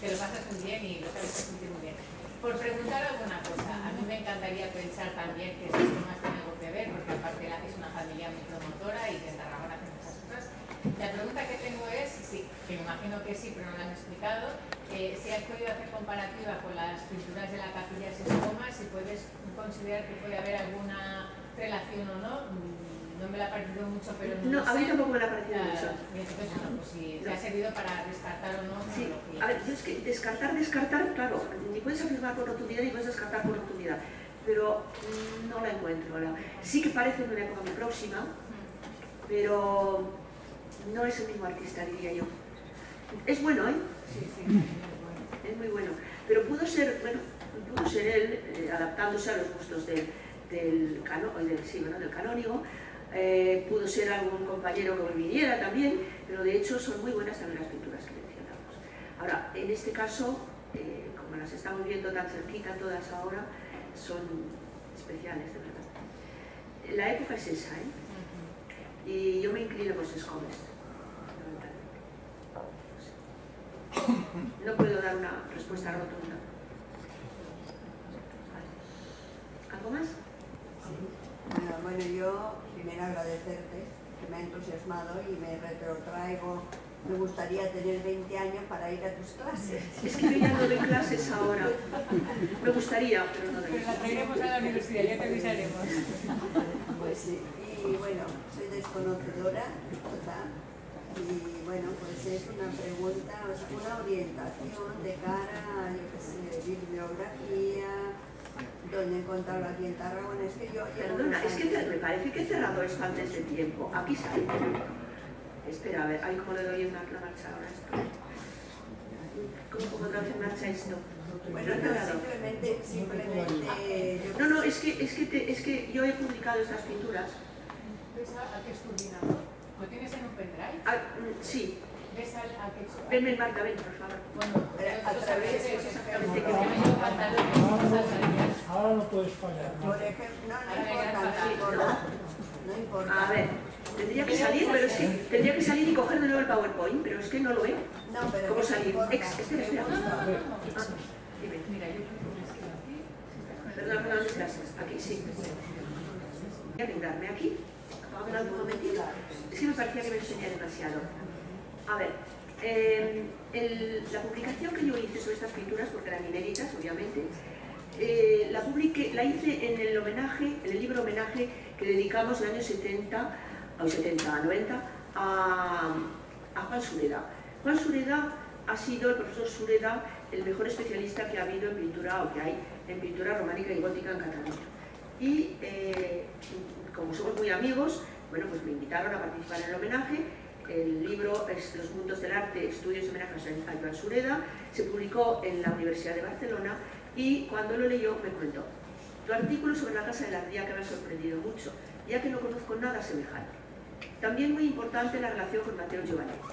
que lo pasas muy bien y lo sabes transmitir muy bien. Por preguntar alguna cosa, a mí me encantaría pensar también que esto más tiene algo que ver, porque aparte la es una familia muy promotora y en Tarragona hace muchas cosas. La pregunta que tengo es, sí, que me imagino que sí, pero no lo han explicado, eh, si has podido hacer comparativa con las pinturas de la capilla Sescoma, si puedes considerar que puede haber alguna relación o no. No me la ha parecido mucho, pero no, No, a mí tampoco me la ha parecido mucho. entonces, bueno, pues si te ha servido para descartar o no Sí, a ver, yo es que descartar, descartar, claro, ni puedes afirmar con rotundidad ni puedes descartar con rotundidad, pero no la encuentro ahora. Sí que parece de una época muy próxima, pero no es el mismo artista, diría yo. Es bueno, ¿eh? Sí, sí. Es muy bueno. Pero pudo ser, bueno, pudo ser él, eh, adaptándose a los gustos del, del, cano, del, sí, bueno, del canónigo, eh, pudo ser algún compañero que viniera también, pero de hecho son muy buenas también las pinturas que mencionamos. Ahora, en este caso, eh, como las estamos viendo tan cerquita todas ahora, son especiales, de verdad. La época es esa, ¿eh? Y yo me inclino por Sescomes. No puedo dar una respuesta rotunda. ¿Algo más? Bueno, bueno, yo primero agradecerte que me ha entusiasmado y me retrotraigo. Me gustaría tener 20 años para ir a tus clases. Es que yo ya no doy clases ahora. Me gustaría, pero no doy Pues la traeremos a la universidad, ya te avisaremos. Pues sí, y bueno, soy desconocedora total. Y bueno, pues es una pregunta, o sea, una orientación de cara a, yo qué sé, bibliografía, donde encontrarlo aquí en Tarragona. Es que yo Perdona, es que me parece que he cerrado esto antes de tiempo. Aquí sale. Espera, a ver, ay, ¿cómo le doy una la marcha ahora esto? ¿Cómo pongo otra vez en marcha esto? Bueno, no, simplemente, simplemente, yo No, no, es que, es, que te- es que yo he publicado estas pinturas. ¿Ves a, a qué es tu ordenador? ¿Lo tienes en un pendrive? Ah, mm, sí, ¿Ves al, a qué es- venme Marta, ven, por favor. Bueno, Pero a través de- exactamente que me Ahora no puedes fallar. ¿no? Por ejemplo, no, no importa, no importa, no importa. A ver, tendría que salir, pero es que tendría que salir y coger de nuevo el PowerPoint, pero es que no lo veo. No, pero ¿Cómo no salir? importa. Ex, espera, espera. No, no, no, no, no. Ah, dime. Mira, yo creo que es que aquí. Sí. Voy a brindarme aquí. A un momentito. Es que me parecía que me enseñé demasiado. A ver, eh, el- la publicación que yo hice sobre estas pinturas, porque eran inéditas, obviamente, eh, la, publiqué, la hice en el homenaje, en el libro homenaje que dedicamos en el año 70, o 70, 90, a, a Juan Sureda. Juan Sureda ha sido, el profesor Sureda, el mejor especialista que ha habido en pintura, o que hay, en pintura románica y gótica en Cataluña. Y eh, como somos muy amigos, bueno, pues me invitaron a participar en el homenaje. El libro es Los mundos del arte, estudios y homenajes a Joan Sureda, se publicó en la Universidad de Barcelona y cuando lo leyó me comentó, Tu artículo sobre la Casa de la Ría que me ha sorprendido mucho, ya que no conozco nada semejante. También muy importante la relación con Mateo Giovanetti.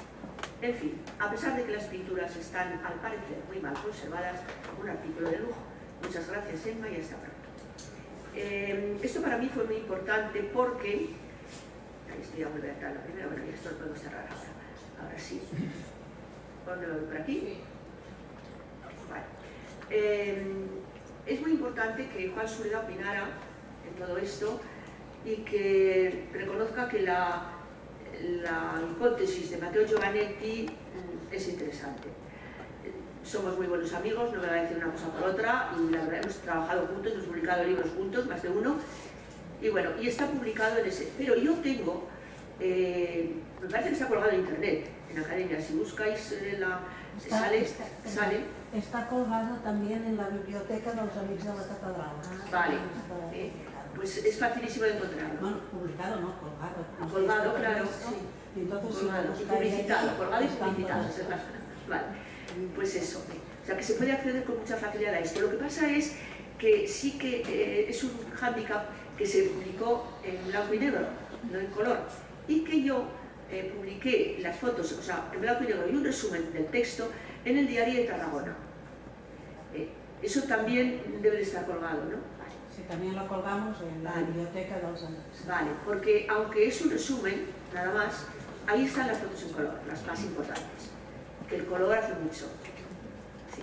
En fin, a pesar de que las pinturas están, al parecer, muy mal conservadas, un artículo de lujo. Muchas gracias, Emma, y hasta pronto. Eh, esto para mí fue muy importante porque... Ahí estoy a volver a la primera, bueno, ya esto lo puedo cerrar ahora. Ahora sí. ¿Dónde lo voy? ¿Por aquí? Eh, es muy importante que Juan Sureda opinara en todo esto y que reconozca que la, la hipótesis de Matteo Giovanetti mm, es interesante. Somos muy buenos amigos, no me voy a decir una cosa por otra, y la verdad hemos trabajado juntos, hemos publicado libros juntos, más de uno, y bueno, y está publicado en ese. Pero yo tengo, eh, me parece que está colgado en internet, en Academia, si buscáis eh, la... Sale, sale, está colgado también en la biblioteca de los Amigos de la Catedral. Vale. Está- Eh, pues es facilísimo de encontrarlo. Bueno, publicado, no, colgado. Colgado, claro, sí. Entonces, Colgado, y publicitado, colgado y publicitado, Vale, pues eso. O sea, que se puede acceder con mucha facilidad a esto. Lo que pasa es que sí que eh, es un hándicap que se publicó en blanco y negro, no en color, y que yo eh, publiqué las fotos, o sea, en blanco y negro y un resumen del texto en el diario de Tarragona. Eso también debe de estar colgado, ¿no? Vale. Sí, también lo colgamos en la Vale. biblioteca de los Amigos. Vale, porque aunque es un resumen, nada más, ahí están las fotos en color, las más importantes. Que el color hace mucho. Sí.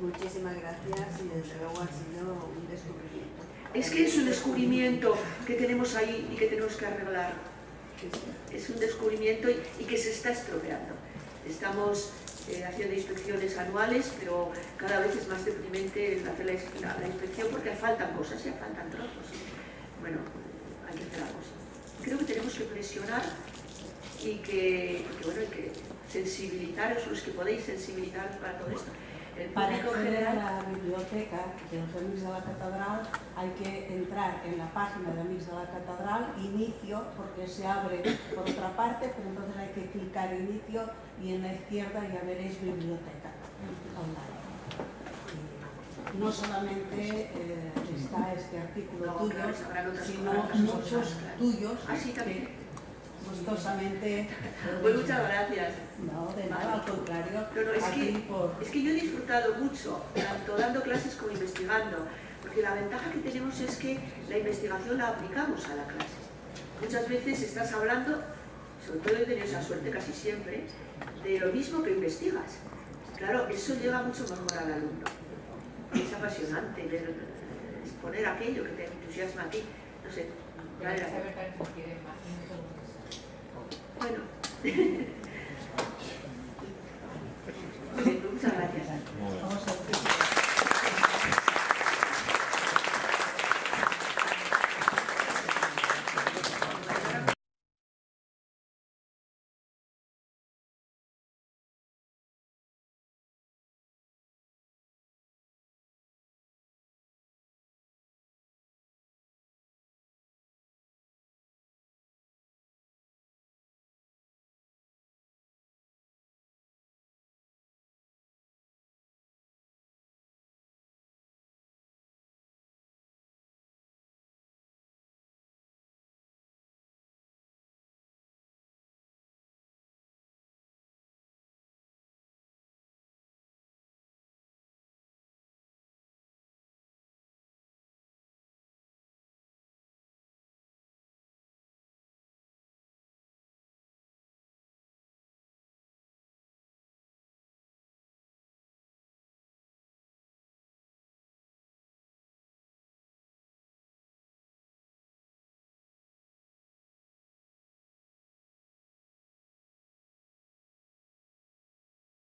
Muchísimas gracias y desde luego ha sido un descubrimiento. Es que es un descubrimiento que tenemos ahí y que tenemos que arreglar. Es un descubrimiento y, y que se está estropeando. Estamos eh, haciendo inspecciones anuales, pero cada vez es más deprimente hacer la, ins- la- la inspección porque faltan cosas, ya faltan trozos. Bueno, hay que hacer algo. sí. Creo que tenemos que presionar y que, que, bueno, hay que sensibilizaros, los que podéis sensibilizaros para todo esto. Para acceder a la biblioteca de los Amigos de la Catedral hay que entrar en la página de Amigos de la Catedral, inicio, porque se abre por otra parte, pero entonces hay que clicar inicio y en la izquierda ya veréis biblioteca online. No solamente eh, está este artículo tuyo, sino muchos tuyos Ah, que. Gustosamente... pues muchas gracias. No, de nada, al contrario, No, no, es que, por... es que yo he disfrutado mucho, tanto dando clases como investigando, porque la ventaja que tenemos es que la investigación la aplicamos a la clase. Muchas veces estás hablando, sobre todo he tenido esa suerte casi siempre, de lo mismo que investigas. Claro, eso llega mucho mejor al alumno. Es apasionante ver, exponer aquello que te entusiasma a ti. No sé, ya era- a ver transmitir más minutos. Bueno. Muchas gracias.